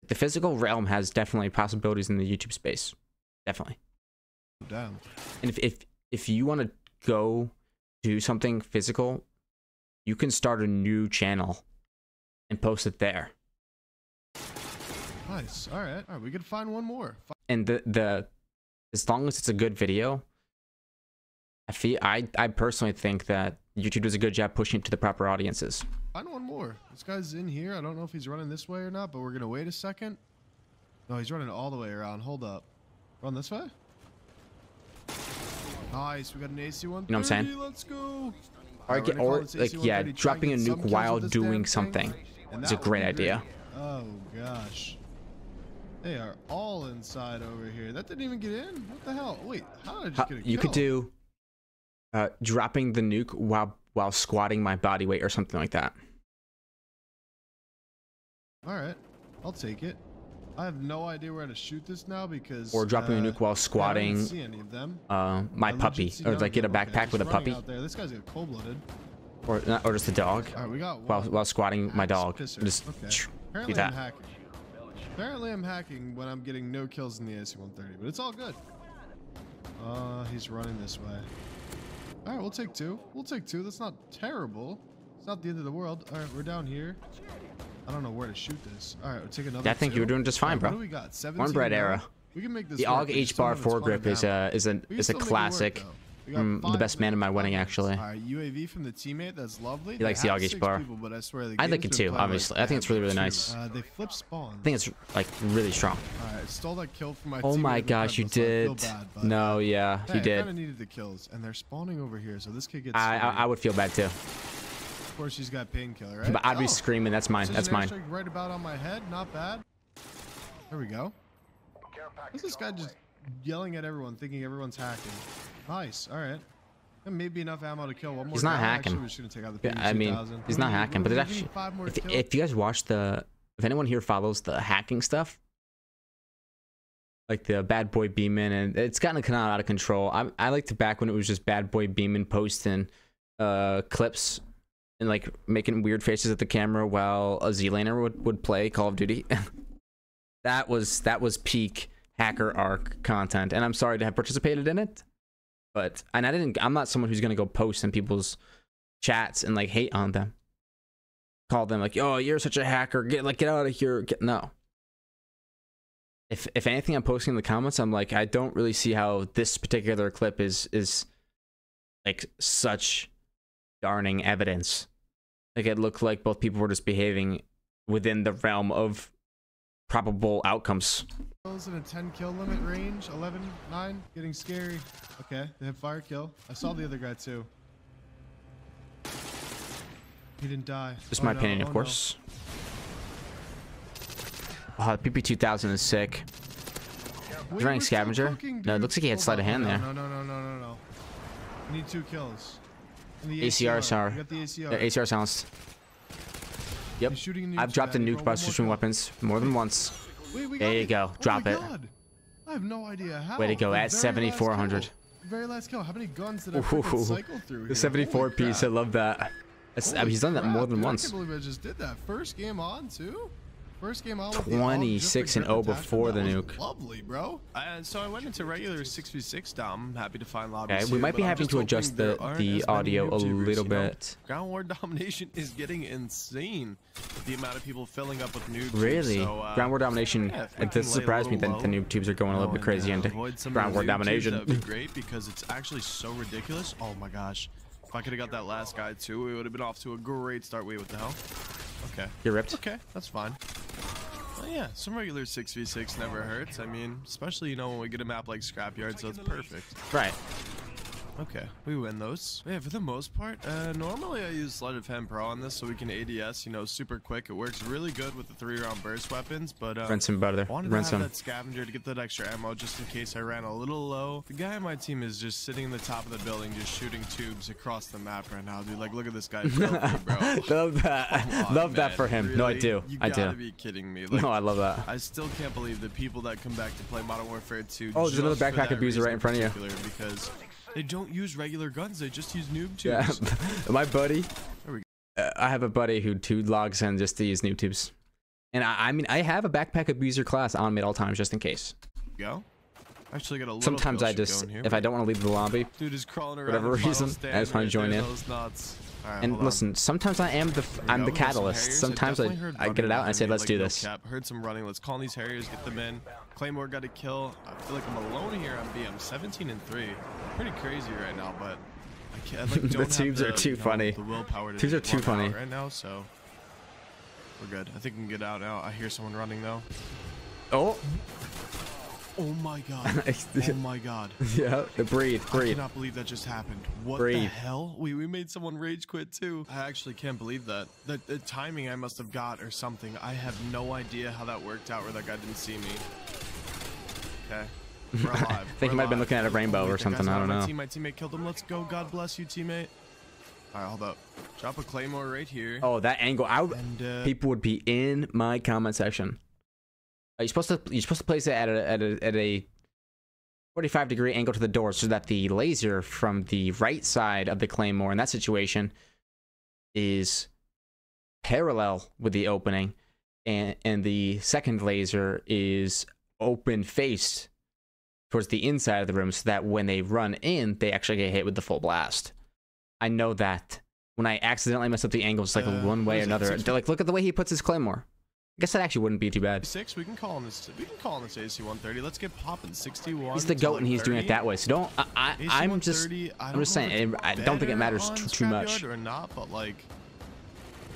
The physical realm has definitely possibilities in the YouTube space, definitely. Damn. And if if if you want to go do something physical, you can start a new channel and post it there. Nice. All right. All right. We could find one more. And the the as long as it's a good video, I feel I I personally think that YouTube does a good job pushing it to the proper audiences. Find one more. This guy's in here. I don't know if he's running this way or not, but we're gonna wait a second. No, he's running all the way around. Hold up. Run this way. Nice. We got an AC 130. You know what I'm saying? Let's go. Or get we're gonna call or like yeah, dropping a nuke while with this damn doing something. is a great idea. Oh gosh. They are all inside over here. That didn't even get in. What the hell? Wait, how did I just get a you could do uh dropping the nuke while while squatting my body weight or something like that. All right, I'll take it. I have no idea where to shoot this now because. Or dropping a uh, nuke while squatting. see any of them. Uh, my puppy, or like get a them. Okay, backpack with a puppy, Out there. This guy's cold-blooded. or not- or just a dog, All right, we got while one. while squatting my dog. Just Okay. do that. Apparently I'm hacking when I'm getting no kills in the AC-130, but it's all good. Uh, he's running this way. All right, we'll take two. We'll take two. That's not terrible. It's not the end of the world. All right, we're down here. I don't know where to shoot this. All right, we'll take another. I think you were two. doing just fine, right, bro. What do we got? 17 One bread era. We can make this. The work. AUG H bar don't have a ton of foregrip is a is a is a it work, classic. though. We got Mm, the best man in my wedding, five actually. minutes. All right, UAV from the teammate. That's lovely. He likes the have bar. people, but I swear the I like it too, obviously. like I think it's really, really nice. Uh, they flip spawn. I think it's like really strong. All right, stole that kill from my Oh my gosh, you Red Bull, so I feel did. bad, No, uh, yeah, hey, he I did. kind of needed the kills, and they're spawning over here, so this kid gets. I, I. I would feel bad too, Of course, she's got painkiller, right? but I'd be Oh, screaming. That's mine. That's mine. Right about on my head, not bad. There we go. What's this guy just yelling at everyone, thinking everyone's hacking? Nice. All right. And maybe enough ammo to kill one more. He's not guy. hacking. Actually, we're just gonna take out the Yeah, I mean, 32,000. he's not hacking, but it actually, five more if, if you guys watch the, if anyone here follows the hacking stuff, like the bad boy beeman, and it's gotten kind of out of control. I I liked it back when it was just bad boy beeman posting, uh, clips, and like making weird faces at the camera while a ZLaner would would play Call of Duty. that was that was peak hacker arc content, and I'm sorry to have participated in it, but and I didn't. I'm not someone who's gonna go post in people's chats and like hate on them. Call them like oh you're such a hacker. Get like get out of here. Get no. If if anything i'm posting in the comments i'm like i don't really see how this particular clip is is like such darning evidence. Like it looked like both people were just behaving within the realm of probable outcomes in a 10 kill limit range. 11, 9, getting scary. Okay, they have fire kill. I saw the other guy too. He didn't die. just Oh my no, opinion oh of no. course oh pp2000 is sick Wait, running scavenger? cooking, No, it looks like he had Hold sleight of hand hold there. No, no, no, no, no, no. We need two kills. And the ACR, sorry. The ACR. the acr silenced yep He's shooting a nuke i've dropped a nuke by one more switching kill. weapons more than once Wait, There you it. go. Oh Drop my it. God. I have no idea how. Way to go, The at 7400. Very last kill. How many guns did I cycle through here? The 74 Holy piece, I love that. I mean, he's done that more than dude, once. I can't believe I just did that. First game on too. First game on with the AUG, 26 just and 0 before the nuke. Lovely, bro. And so I went into regular 6v6 Dom. Happy to find lobbies. Okay, we might be having to adjust the, the audio a YouTubers, little you know? bit. Ground War domination is getting insane. The amount of people filling up with noob Really? So, uh, Ground War Domination, yeah, if we it can does surprise me little that the low, noob tubes are going a little Oh, bit crazy uh, into avoid some of Ground War noob tubes, Domination. That would be great because it's actually so ridiculous. Oh my gosh. If I could have got that last guy too, we would have been off to a great start. Wait, what the hell? Okay. You're ripped. Okay, that's fine. Well, yeah, some regular 6v6 never hurts. I mean, especially, you know, when we get a map like Scrapyard, so it's perfect. Right. Okay, we win those. Yeah, for the most part, uh, normally I use Sleight of Hand Pro on this so we can ADS, you know, super quick. It works really good with the three-round burst weapons, but uh, Rinse him, brother. wanted Rinse to him. that scavenger to get that extra ammo just in case I ran a little low. The guy on my team is just sitting in the top of the building just shooting tubes across the map right now, dude. Like, look at this guy, bro. love that. On, love that for him. No, I Really? do. You I gotta do. be kidding me. Like, No, I love that. I still can't believe the people that come back to play Modern Warfare 2. Oh, there's another backpack abuser right in front of you. Because they don't use regular guns, they just use noob tubes. Yeah. My buddy. There we Uh, I have a buddy who who logs in just to use noob tubes. And I, I mean, I have a backpack abuser class on me at all times just in case. Go. Actually, got a little. Sometimes I just, going if. I don't want to leave the lobby, Dude is crawling around. whatever reason, I just wanna right join in. Those nuts. All right, and hold on. listen, sometimes I am the I'm the we got some catalyst. Sometimes I, I get it out and I say, let's like, do this. Cap. Heard some running. Let's call these Harriers, get them in. Claymore got a kill. I feel like I'm alone here on B. I'm 17 and three. Pretty crazy right now, but I can't. I, like, The don't have tubes are too you know, funny. The willpower to Tubes are too funny. right now, so we're good. I think we can get out now. I hear someone running though. Oh, Oh my god. oh my god. yeah, the breathe, I cannot believe that just happened. What the hell? We, we made someone rage quit too. I actually can't believe that. The, the timing I must have got or something. I have no idea how that worked out where that guy didn't see me. Okay. I think he might have been looking at a rainbow wait, or something, I don't my know. My teammate killed him. Let's go. God bless you, teammate. All right, hold up. Drop a claymore right here. Oh, that angle. I would, And uh, people would be in my comment section. You're supposed to you're supposed to place it at a at a, at a 45 degree angle to the door so that the laser from the right side of the claymore in that situation is parallel with the opening and and the second laser is open faced towards the inside of the room so that when they run in they actually get hit with the full blast. I know that when i accidentally mess up the angles like Uh, one way or another. like look at the way he puts his claymore i guess that actually wouldn't be too bad Six, we can call on this. We can call on this AC 130. Let's get popping. 61. he's the goat and he's doing it that way so don't I, I, I'm just 130, I I'm just saying, I don't think it matters too- too much. Or not, but like.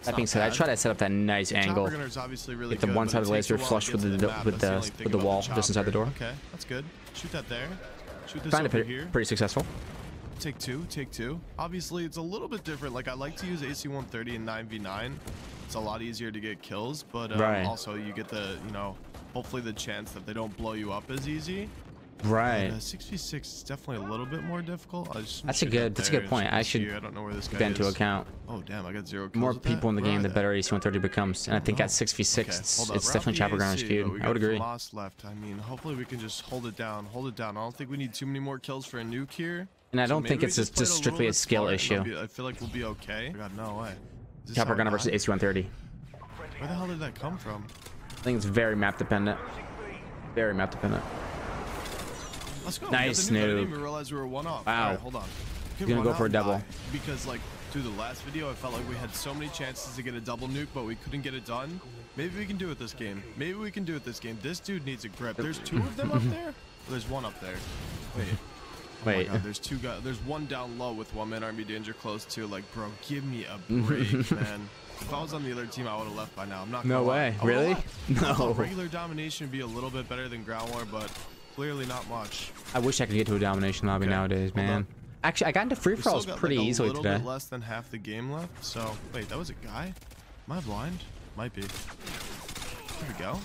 that being said i try to set up that nice The angle really Get the good, one side of the laser flush with the- map. with the- with the about wall just inside the door. Okay, that's good. Shoot that there. Shoot this over of here. pretty successful Take two, take two. Obviously, it's a little bit different. Like, I like to use AC-130 and 9v9. It's a lot easier to get kills, but um, Right. also you get the, you know, hopefully the chance that they don't blow you up as easy. right Uh, 6v6 is definitely a little bit more difficult. I just That's a good- that's a good point. I should. I don't know where this guy take into is. account Oh, damn, I got zero kills more people in the game are the better AC-130 becomes and i think know. at 6v6 Okay, it's, definitely chopper ground gunner's AC, feud but we i would agree FAMAS left. I mean, hopefully we can just hold it down. Hold it down. I don't think we need too many more kills for a nuke here. And i don't think it's just just, play it a little strictly a skill smart issue I'll be- I feel like we'll be okay. God, no way. Is chopper gunner versus died? AC-130 Where the hell did that come from? i think it's very map dependent very map dependent Let's go. Nice we got nuke. I didn't even realize we were one off. Wow. All right, hold on. We gonna go for a double. Because like through the last video, I felt like we had so many chances to get a double nuke, but we couldn't get it done. Maybe we can do it this game. Maybe we can do it this game. This dude needs a grip. There's two of them up there. There's one up there. Wait. Oh Wait. my god, there's two guys. There's one down low with one man army danger close to. Like, bro, give me a break, man. If I was on the other team, I would have left by now. I'm not. No way. Really? left. I thought No. Regular domination would be a little bit better than ground war, but clearly not much. I wish I could get to a domination lobby Okay, nowadays, man. Actually, I got into free for alls pretty like, a easily little today. bit less than half the game left. So wait, that was a guy. Am I blind? Might be. Here we go.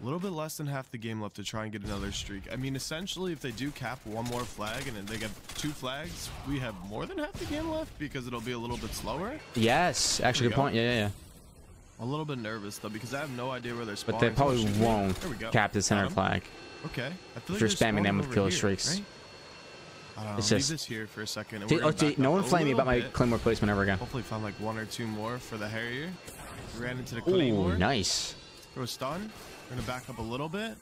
A little bit less than half the game left to try and get another streak. I mean, essentially, if they do cap one more flag and then they get two flags, we have more than half the game left because it'll be a little bit slower. Yes, actually, good we point. Yeah, yeah, yeah. A little bit nervous though because I have no idea where they're spawning. But they probably me. won't go. cap the center um, flag. Okay. I feel If you're like they're spamming them with killer streaks. right? I don't know. It's leave just- this here for a second. Oh, gonna see, back no one flame me about my claymore placement ever again. Hopefully find like one or two more for the Harrier. Ran into the Ooh, Claymore. nice. Throw a stun. We're gonna back up a little bit.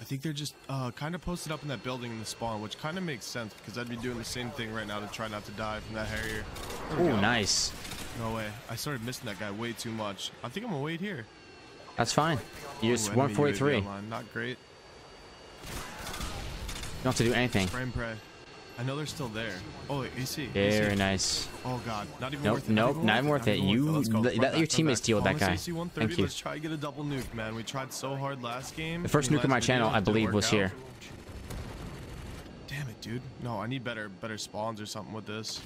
I think they're just uh, kind of posted up in that building in the spawn, which kind of makes sense because I'd be doing the same thing right now to try not to die from that Harrier. There we Ooh, go. nice. No way. I started missing that guy way too much. I think I'm gonna wait here. That's fine. You just 143. You UAV online. Not great. don't have to do anything. Frame pray. I know they're still there. Oh, wait, AC. Very AC. nice. Oh god, not even Nope, worth it. nope, not even worth it. You- Let's let- back, your teammates back. deal with that guy. Thank you. Let's try to get a double nuke, man. We tried so hard last game. The first nuke on my channel, I believe, was out. here. Damn it, dude. No, I need better, better spawns or something with this.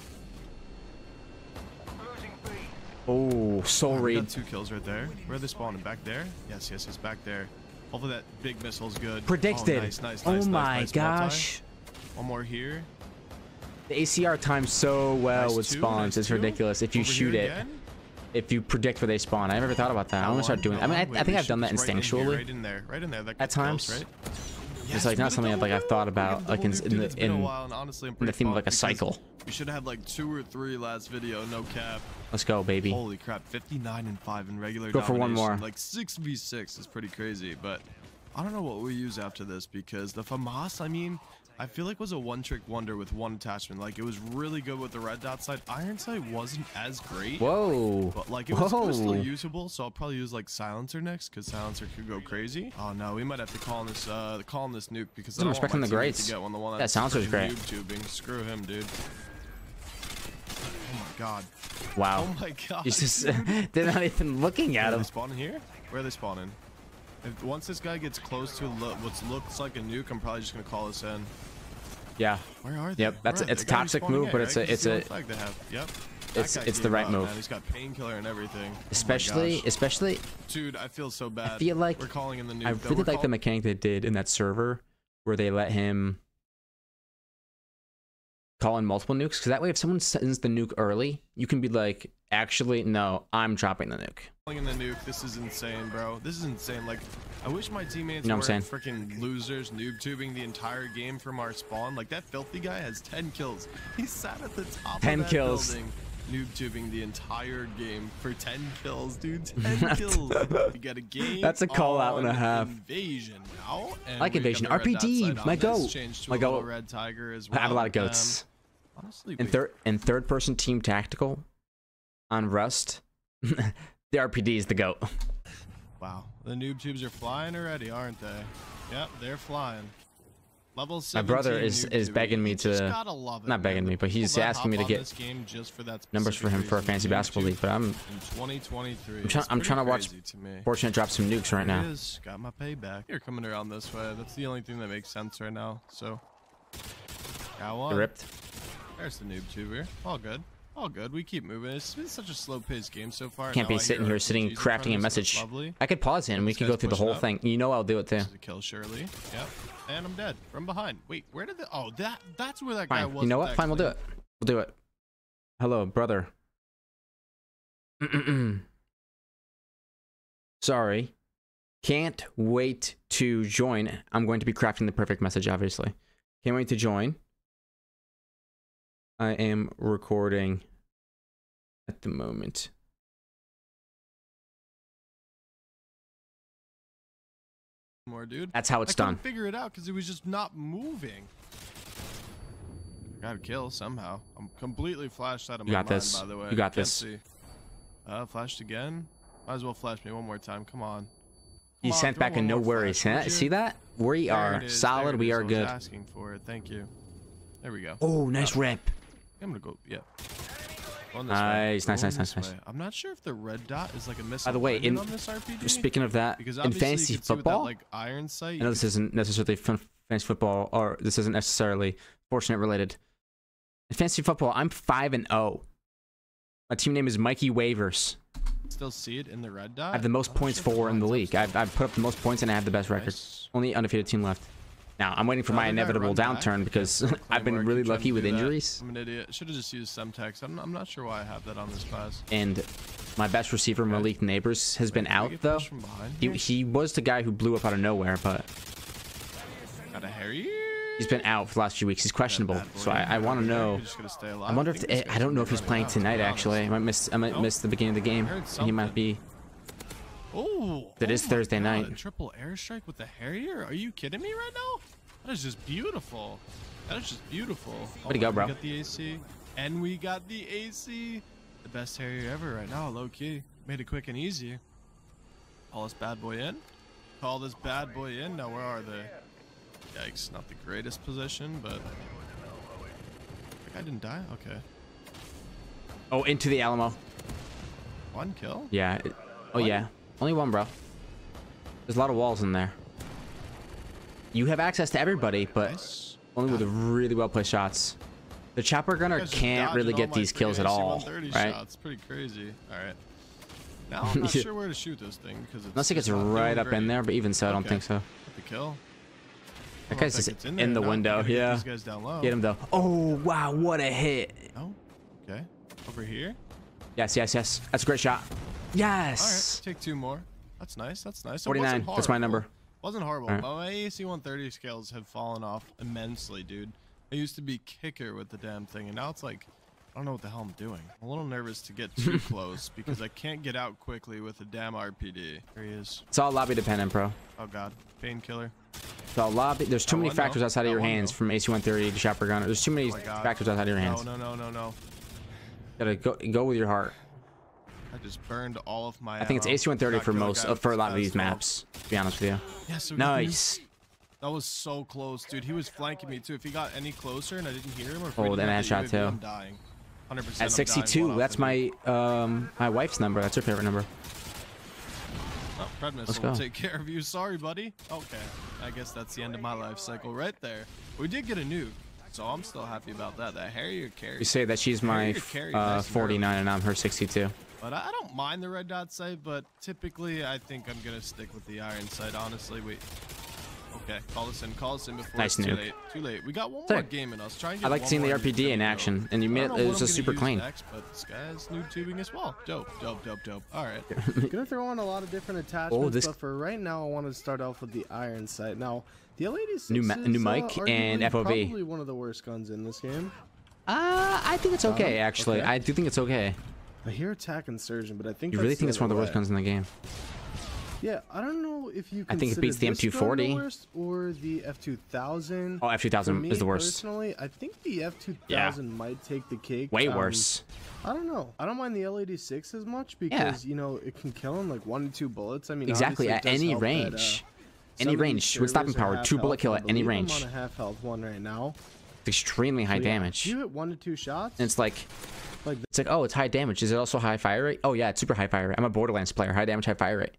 Oh, soul Oh, read. got two kills right there. Where are they spawning? Back there? Yes, yes, yes, back there. Hopefully that big missile's good. Oh, Predicted. Oh, nice, nice, oh nice, my nice, nice. Gosh. One more here. The ACR times so well Nice with two, spawns. nice it's two. ridiculous. If you Over shoot it, again. if you predict where they spawn. I never thought about that. I'm gonna start doing. I mean, I, I think I've done that instinctually. Right in there, right in there. That At gets close, times. right? It's like not something I've, like I've thought about like in, dude. the It's been a in, while, honestly, in the theme of like a cycle. We should have had like two or three last video, no cap. Let's go, baby. Holy crap, 59 and 5 in regular Go for one more. Like 6v6 is pretty crazy, but I don't know what we use after this because the FAMAS, I mean, I feel like it was a one-trick wonder with one attachment. Like it was really good with the red dot sight. Iron sight wasn't as great. Whoa. But like it was, it was still usable, so I'll probably use like silencer next because silencer could go crazy. Oh no, we might have to call on this uh call on this nuke because I I'm respecting the greats. To get one, the one that's silencer's great. YouTubing. Screw him, dude. Oh my god. Wow. Oh my god. He's just they're not even looking at Are they him. spawning here? Where are they spawning? If once this guy gets close to lo what looks like a nuke, I'm probably just gonna call us in. Yeah. Where are they? Yep, that's- are it's a They gotta be toxic move, but it's a- it's the a- flag they have. Yep. It's- it's the right up, move. Man. He's got painkiller and everything. Oh Especially, gosh. especially, Dude, I feel so bad. feel like we're calling in the nuke. I really like the mechanic they did in that server where they let him call in multiple nukes. Because that way, if someone sends the nuke early, you can be like, actually, no, I'm dropping the nuke. In the nuke. This is insane, bro. This is insane. Like, I wish my teammates You know weren't freaking losers noob tubing the entire game from our spawn. Like, that filthy guy has 10 kills. He sat at the top 10 of that kills. building, noob tubing the entire game for 10 kills, dude. 10 kills. You get a game. That's a call out and a half. Invasion now. And Like Invasion. the red dot RPD, my goat. My goat. red tiger as I have a lot of Um, goats. honestly, In third in third person team tactical on Rust, the RPD is the goat. Wow, the noob tubes are flying already, aren't they? Yep, they're flying. Level My brother is- is begging me to- love it, not begging man. me, but he's people asking me to get game just for that Numbers for him for a fancy basketball league, but I'm in 2023. I'm try- I'm trying to watch to me. fortunate drop some nukes right now. is. Got my payback. You're coming around this way. That's the only thing that makes sense right now. So, got one. Ripped. There's the noob tuber. All good. All good. We keep moving. It's been such a slow-paced game so far. Can't be sitting here sitting RPGs in front crafting a us, so it's message. Lovely. I could pause it and we could go through the whole up. thing. You know I'll do it too. This is a kill, Shirley. Yep. And I'm dead from behind. Wait, where did the? Oh, that that's where that guy Fine. was. You know what? Fine, we'll do it. We'll do it. Hello, brother. Sorry. Can't wait to join. I'm going to be crafting the perfect message, obviously. Can't wait to join. I am recording at the moment. More, dude. That's how it's I done. figure it out because it was just not moving. Got a kill somehow. I'm completely flashed out of You my got mind, this. by the way. You got Can't this. See. Uh, flashed again. Might as well flash me one more time. Come on. He Come on, sent throw back a no worries. flash, Huh? See that? We There are it is, there solid. We are good. asking for it. Thank you. There we go. Oh, nice rip. I'm gonna go. Yeah. Going this way. Nice, nice, nice, nice, nice. I'm not sure if the red dot is like a missile. By the way, in- this RPG. Speaking of that, in fantasy you can see with that, football, like iron sight. I know this isn't necessarily fun, fantasy football, or this isn't necessarily fortunate related. In fantasy football, I'm five and zero. My team name is Mikey Wavers. still see it in the red dot. I have the most points for in the league. I've, I've put up the most points and I have the best record. Only undefeated team left. Now I'm waiting for my inevitable run back. downturn because I've been really lucky with do that. injuries, I'm an idiot. Should have just used Semtex. I'm, I'm not sure why I have that on this class. and my best receiver Malik Nabers has been Wait, did we out though. From He, he was the guy who blew up out of nowhere, but Got a Harry. he's been out for the last few weeks. He's questionable, Bad so I, I want to know. we're just gonna stay alive. I wonder if the, eh, I don't know if he's playing out, to be tonight. Actually, I might miss. I might Nope. miss the beginning of the game. heard He might be. Oh, It oh is Thursday God, night. triple airstrike with the Harrier? Are you kidding me right now? That is just beautiful. That is just beautiful. Oh, Way to go, we bro. got the AC, and we got the AC. The best Harrier ever right now, low key. Made it quick and easy. Call this bad boy in. Call this bad boy in. Now where are they? Yikes! Not the greatest position, but. That guy didn't die. Okay. Oh, into the Alamo. One kill. Yeah. it- oh What? yeah. Only one, bro. There's a lot of walls in there. You have access to everybody, but only with really well placed shots. The chopper gunner You guys just can't really get these kills at all, AC-130 right? Shots. Pretty crazy. All right. Now I'm not sure where to shoot this thing because Unless it gets it's right up great. in there, but even so, I don't think so. Get the kill. That guy's just it's in, the No, window. get Yeah. Low. Get him though. Oh wow, what a hit! No. Okay. Over here. Yes, yes, yes. That's a great shot. All Yes. right. Take two more. That's nice. That's nice. It 49, that's my number. Wasn't horrible. All right. but My AC 130 skills have fallen off immensely, dude. I used to be kicker with the damn thing, and now it's like, I don't know what the hell I'm doing. I'm a little nervous to get too close because I can't get out quickly with a damn RPD. There he is. It's all lobby dependent, bro. Oh god. Painkiller. It's all lobby. There's too Got many one, though. factors outside of your one, hands though. from AC-130 to chopper gunner. There's too many Oh factors outside of your hands. No, no, no, no, no. Gotta go go with your heart. I just burned all of my I think it's. AC-130 for most uh, for a lot of these maps. To be honest with you. Yeah, so we got the Nice. That was so close, dude. He was flanking me too. If he got any closer and I didn't hear him, or if Oh, I the shot too. I'm dying. 100% At 62, one that's off the nuke. my um my wife's number. That's her favorite number. Oh, missile Let's will go. take care of you. Sorry, buddy. Okay. I guess that's the end of my life cycle right there. We did get a nuke, so I'm still happy about that. That Harrier You carry. You say that she's my uh, nice and early. 49 and I'm her 62. But I I don't mind the red dot sight, but typically I think I'm gonna stick with the iron sight. Honestly, we Okay, call us in. Call us in before Nice it's too nuke. late. Too late. We got one Sick. more game in us. Try and get I like seeing the RPD noob in go. action, and you I made it. It was I'm just super clean. Next, but this guy's noob tubing as well. Dope, dope, dope, dope. All right. Gonna throw on a lot of different attachments, Oh, this- but for right now, I want to start off with the iron sight. Now, the L86 New ma- is, new uh, mic and arguably FOV. Probably one of the worst guns in this game. Uh, I think it's okay, Um, actually. okay. I do think it's okay. I hear attack insurgent, but I think You really think it's one of the worst guns in the game? Yeah, I don't know if you. I think it beats the M240 the worst or the F2000. Oh, F2000 is the worst. Personally, I think the F2000 Yeah. might take the cake. Way Um, worse. I don't know. I don't mind the L86 as much because you know it can kill in like one to two bullets. I mean, Exactly, at any help that, uh, range. Any range with stopping power, two bullet kill at any believe I'm range. on a half health one right now. It's extremely high So, yeah, damage. You hit one to two shots. And it's like, Like it's like, oh, it's high damage. Is it also high fire rate? Oh yeah, it's super high fire rate. I'm a Borderlands player. High damage, high fire rate.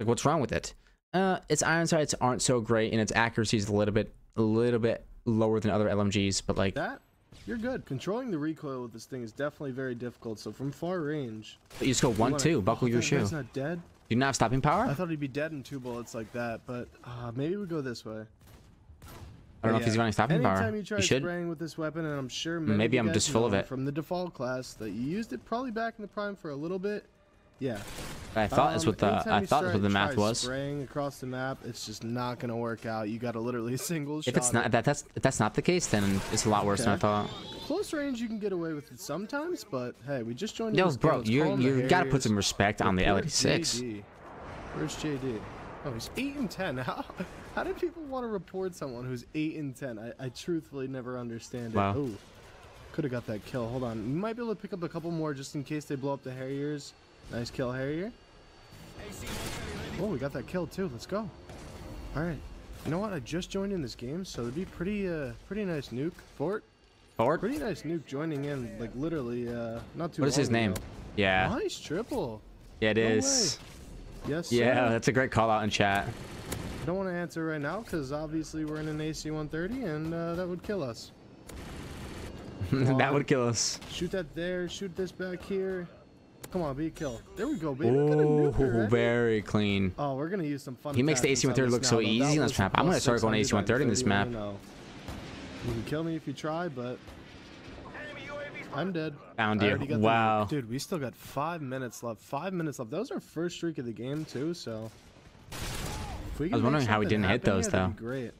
Like, what's wrong with it? Uh, its iron sights aren't so great, and its accuracy is a little bit, a little bit lower than other LMGs. But like, that, you're good. Controlling the recoil with this thing is definitely very difficult. So from far range, you just go one, two, buckle Oh, your shoe. guy's not dead. Do you not have stopping power? I thought he'd be dead in two bullets like that, but uh, maybe we go this way. I don't know if he's running stopping Anytime power. you try You should. spraying with this weapon, and I'm sure Maybe I'm just full of it. from the default class that you used it probably back in the prime for a little bit. Yeah, I thought that's Um, what the I thought that's what the math was. Spraying across the map, it's just not gonna work out. You got to literally single shot. If it's it. not that that's if that's not the case, then it's a lot worse than I thought. close range, you can get away with it sometimes. But hey, we just joined. Yo, bro, you call 'em the you gotta put some respect on the Report L86. JD. Where's JD? Oh, he's eight and ten. How how do people want to report someone who's eight and ten? I, I truthfully never understand it. Wow. Oh, could have got that kill. Hold on, we might be able to pick up a couple more just in case they blow up the Harriers. Nice kill, Harrier. Oh, we got that kill too. Let's go. All right. You know what? I just joined in this game, so it'd be pretty uh pretty nice nuke. Fort, Fort? pretty nice nuke joining in like literally uh not too. What is his name? ago. Yeah, Nice triple. yeah, it No is. Yes. Yeah, sir. that's a great call out in chat. I don't want to answer right now because obviously we're in an AC-130 and uh, that would kill us. that would kill us. Shoot that there. Shoot this back here. Come on, be a kill. There we go, baby. Look at a Oh, very clean. Oh, we're gonna use some fun. He makes the AC-130 look now, so easy on this map. I'm gonna start going 600 AC-130 in this map. 30, You can kill me if you try, but I'm dead. Found you. got the Wow. Dude, we still got five minutes left. Five minutes left. That was our first streak of the game too, so. If we I was wondering how we didn't hit those, though. Great.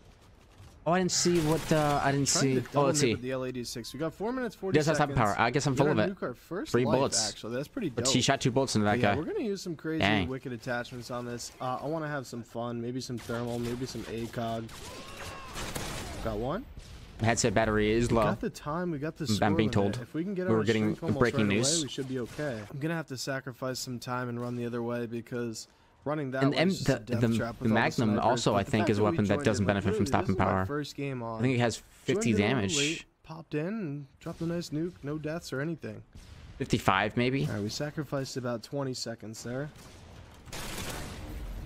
Oh, I didn't see what. Uh, I didn't see. Oh, let's see. with the L86. We got four minutes forty Yes, that's seconds. top power. I guess I'm We full gotta of it. first Three life, bullets. Actually, that's pretty dope. But he shot two bullets into that yeah, guy. we're gonna use some crazy Dang. wicked attachments on this. Uh, I want to have some fun. Maybe some thermal. Maybe some ACOG. Got one. Headset battery is We low. got the time. We got the. I'm being told. If we can get We our were getting breaking right news. away, we should be okay. I'm gonna have to sacrifice some time and run the other way because running that And way M- is just a the- the- the Magnum also, I think, is a weapon that doesn't it, like, benefit from stopping this is my power. First game on. I think it has 50 Joined it a little damage. late, popped in and dropped a nice nuke. No deaths or anything. 55 maybe. All right, we sacrificed about 20 seconds there.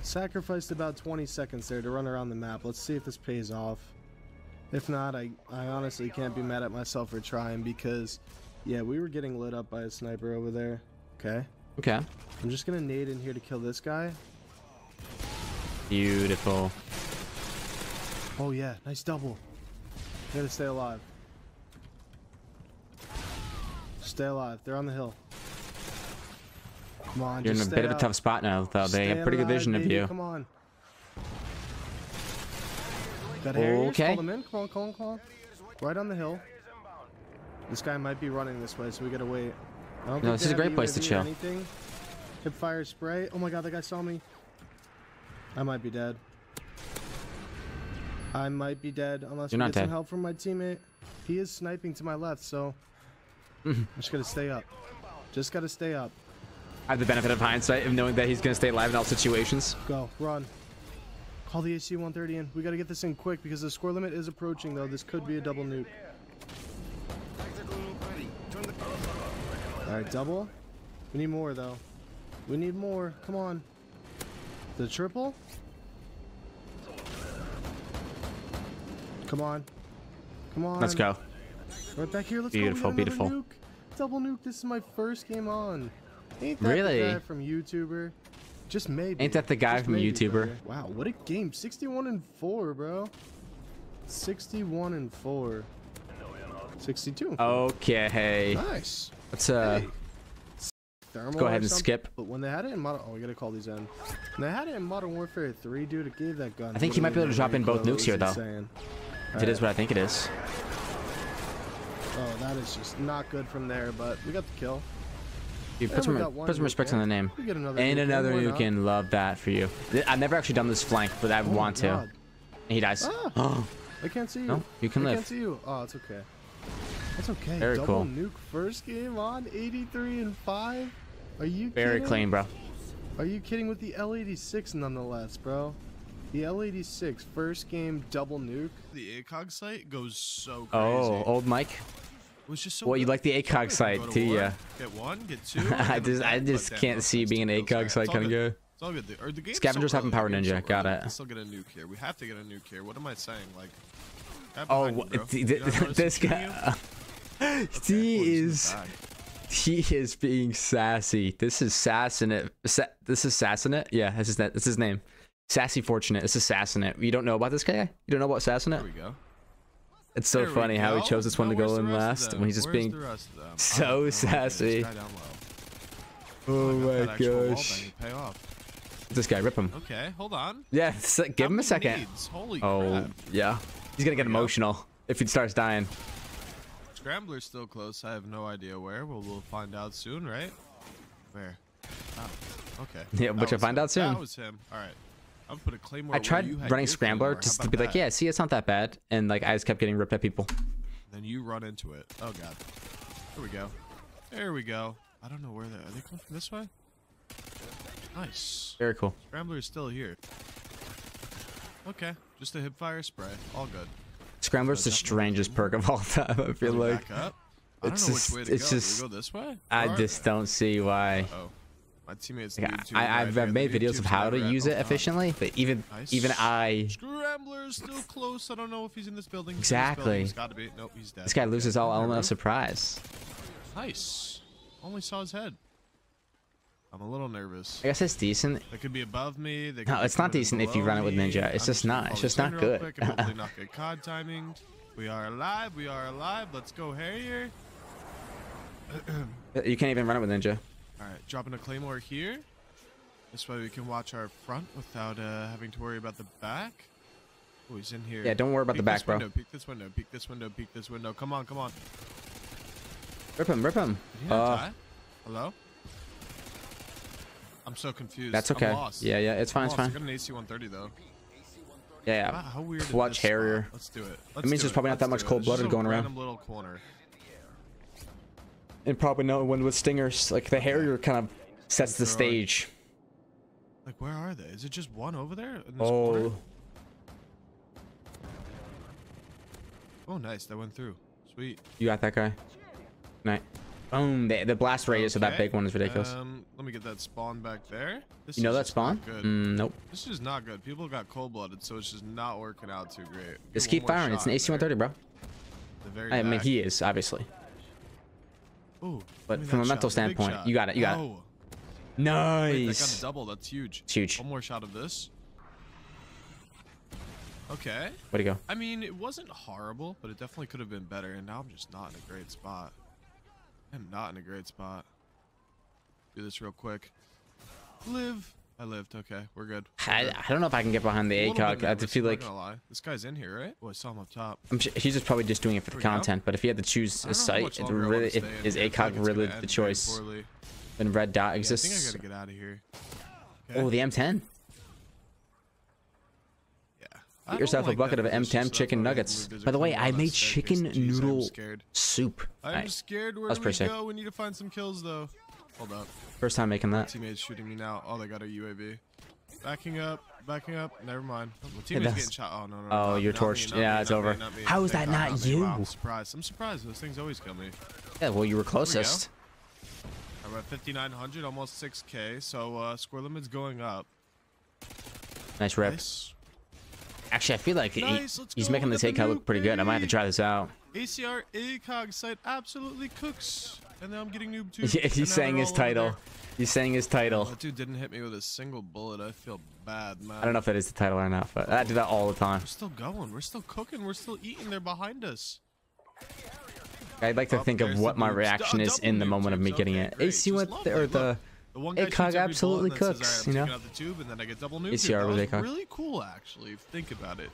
Sacrificed about 20 seconds there to run around the map. Let's see if this pays off. If not, I, I honestly can't be mad at myself for trying because, yeah, we were getting lit up by a sniper over there. Okay. Okay. I'm just going to nade in here to kill this guy. Beautiful. Oh, yeah. Nice double. Gotta stay alive. Stay alive. They're on the hill. Come on, You're in a bit stay of a tough spot now, though. They have pretty good alive, vision of you. Come on. Got Harriers, Okay. Call them in. Come on, call on, call on. Right on the hill. This guy might be running this way, so we gotta wait. No, this is a great place to chill. Anything. Hip fire spray. Oh my god, that guy saw me. I might be dead. I might be dead unless You're we get some help from my teammate. He is sniping to my left, so. I'm just gonna stay up. Just gotta stay up. I have the benefit of hindsight of knowing that he's going to stay alive in all situations. Go, run. Call the AC 130 in. We gotta get this in quick because the score limit is approaching though. This could be a double nuke. Alright, double. We need more though. We need more. Come on. The triple? Come on. Come on. Let's go. Right back here. Let's Beautiful, go. We got another beautiful. Nuke. Double nuke. This is my first game on. Ain't that Really? the guy from YouTuber? Just maybe. Ain't that the guy Just from maybe, YouTuber? brother. Wow, what a game. 61 and 4, bro. 61 and 4. 62 and 4. Okay. Nice. Let's uh Hey. Go ahead and skip. But when they had it in Modern, oh, we gotta call these in. When they had it in Modern Warfare 3, dude, it gave that gun. I think he might be able to drop in both nukes here, though. Insane. if it is what I think it is. Oh, that is just not good from there, but we got the kill. Dude, put some, put some respect on the name. Another And nuke another nuke in. Love that for you. I've never actually done this flank, but I Oh want to. And he dies. Ah. I can't see you. No, you can I live. can't see you. Oh, it's okay. That's okay. Very Double cool. nuke first game on 83 and 5. Are you Very kidding? clean, bro. Are you kidding with the L86 nonetheless, bro? The L86 first game double nuke. The ACOG sight goes so oh, crazy. Oh, old Mike. It was just so Well, you good. like the You ACOG can sight, go to do war. Get one, get two. I just, I just can't Damn, see that's being an two kills. ACOG sight kind of good. guy. It's all good. The, or the game's Scavengers so having power ninja, so got it. We can still get a nuke here. We have to get a nuke here. What am I saying? Like, guy Oh, behind you, th- th- this him shooting you? guy. He well, he's in the is he is being sassy. This is Sassinate. Sa- this is Sassinate. Yeah, that's his, that's his name. Sassy Fortunate. This is Sassinate. You don't know about this guy? You don't know about There Sassinate? we go. It's so There funny how he chose this one to go in the rest of last when he's just Where's being the rest of them? I so know. Sassy. this guy down low. Oh my that gosh. bang to Pay off. This guy, rip him. Okay, hold on. Yeah, give How him a second. Oh, crap. yeah. He's gonna get we go. emotional if he starts dying. Scrambler's still close. I have no idea where. Well, we'll find out soon, right? Where? Oh, okay. Yeah, That but you'll find him. out soon. That was him. All right. I'm gonna put a claymore. I tried running Scrambler just to be about like, yeah, see, it's not that bad. And like, I just kept getting ripped at people. Then you run into it. Oh god. There we go. There we go. I don't know where they are. They coming from this way? Nice. Very cool. Scrambler is still here. Okay. Just a hip fire spray. All good. Scrambler's the strangest perk of all time. I feel Coming like back up. I don't it's know just- which way to it's go. just- we go this way? I Or- just don't see why. Oh. My teammates. Like, I, I've here. I've made videos of how to use it God. efficiently, but even Nice. even I, Scrambler's still close. I don't know if he's in this building. Exactly. This building. He's got to be. Nope, he's dead. this guy loses all element of surprise. Nice. Only saw his head. I'm a little nervous. I guess it's decent. They could be above me. They No, it's not decent if you run it with. Ninja. It's I'm just not- it's just not good. quick not get COD timing. We are alive. We are alive. Let's go Harrier. You can't even run it with Ninja. All right, dropping a claymore here. This way we can watch our front without uh, having to worry about the back. Oh, he's in here. Yeah, don't worry about the back, this bro. Peek this window. Peek this window. Peek this window. Come on, come on. Rip him, rip him. Did he not Uh? Hello? I'm so confused. that's okay. Yeah, yeah, it's fine, it's fine. I got an AC-130 though. Yeah, Wow, yeah. Ah, how weird Clutch this spot? Harrier. Let's do it. Let's means do there's it. probably not Let's that much cold-blooded It's just a going around. Little corner. And probably no one with stingers. Like the Harrier kind of sets the stage. Like, where are they? Is it just one over there? This corner? Oh, Oh, nice. That went through. Sweet. you got that guy. Night. Boom. The, the blast radius of that big one is ridiculous. Um, let me get that spawn back there. This you know that spawn? Good. Mm, nope. This is not good. People got cold-blooded, so it's just not working out too great. Get Just keep firing. It's an. AC-130, bro. The very I mean, he is obviously. Ooh, but from a mental shot, standpoint, you got it, you got it. Whoa. Wait, that got a double. That's huge. It's huge. One more shot of this. Okay. Where'd he go? I mean, it wasn't horrible, but it definitely could have been better. And now I'm just not in a great spot. I'm not in a great spot. Do this real quick. Live. I lived. Okay, we're good. We're I, good. I don't know if I can get behind the A ACOG. I feel like this guy's in here, right? Oh, I saw him up top. I'm sure he's just probably just doing it for the we go. content. But if he had to choose a don't know how sight, it longer I wanna really stay if, is here. I feel like ACOG really the choice when red dot Yeah, I think I exists? gotta get out of here. Oh, okay. Oh, the M10. Yeah. I Get don't yourself a bucket of M10 chicken nuggets. By the way, I made chicken Jeez, I'm noodle scared. soup. I'm Nice. scared. Where That's do we pretty sick. go? We need to find some kills, though. Hold up. First time making that. Teammates shooting me now. Oh, they got a UAV. Backing up. Backing up. Never mind. Oh, my teammate's getting shot. Oh, no, no, no. Oh, not- you're not me, torched. not Yeah, me, it's not me, over. not me. How is that God, not you? Wow, I'm surprised. I'm surprised. Those things always kill me. Yeah, well, you were closest. I'm at 5,900, almost 6K. So, uh, score limit's going up. Nice rip. Nice. Actually, I feel like Nice, let's he's making the takeout look pretty good. I might have to try this out. ACR ACOG sight absolutely cooks. and now I'm getting noob too. Yeah, he's saying his title. He's saying his title. That dude didn't hit me with a single bullet. I feel bad, man. I don't know if that is the title or not, but I do that all the time. We're still going. We're still cooking. We're still eating. They're behind us. I'd like to Oh, think of what my reaction uh, is in the moment of me getting it. AC went or the the one guy ACOG shoots absolutely then says, cooks, you know? out the tube and then I get double that with ACOG. really cool, actually. Think about it.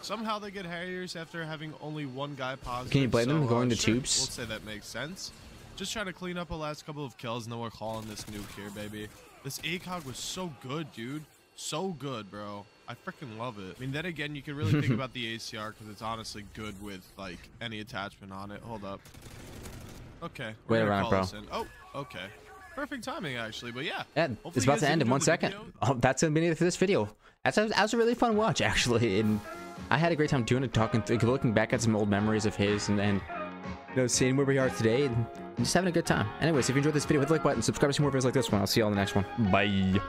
Somehow they get Harriers after having only one guy positive. Can you blame them so, for going uh, to sure, tubes? We'll say that makes sense. Just trying to clean up a last couple of kills, and then we're calling this nuke here, baby. This ACOG was so good, dude. So good, bro. I freaking love it. I mean, then again, you can really think about the ACR because it's honestly good with like any attachment on it. Hold up. Okay. Gonna around, bro. Oh, okay. Perfect timing, actually. But yeah. Yeah, it's about to end in one second. Oh, that's gonna be it for this video. That's that was a really fun watch actually, and I had a great time doing it, talking, th- looking back at some old memories of his, and then you know seeing where we are today, and just having a good time. Anyways, if you enjoyed this video, hit the like button, subscribe to see more videos like this one. I'll see you all in the next one. Bye.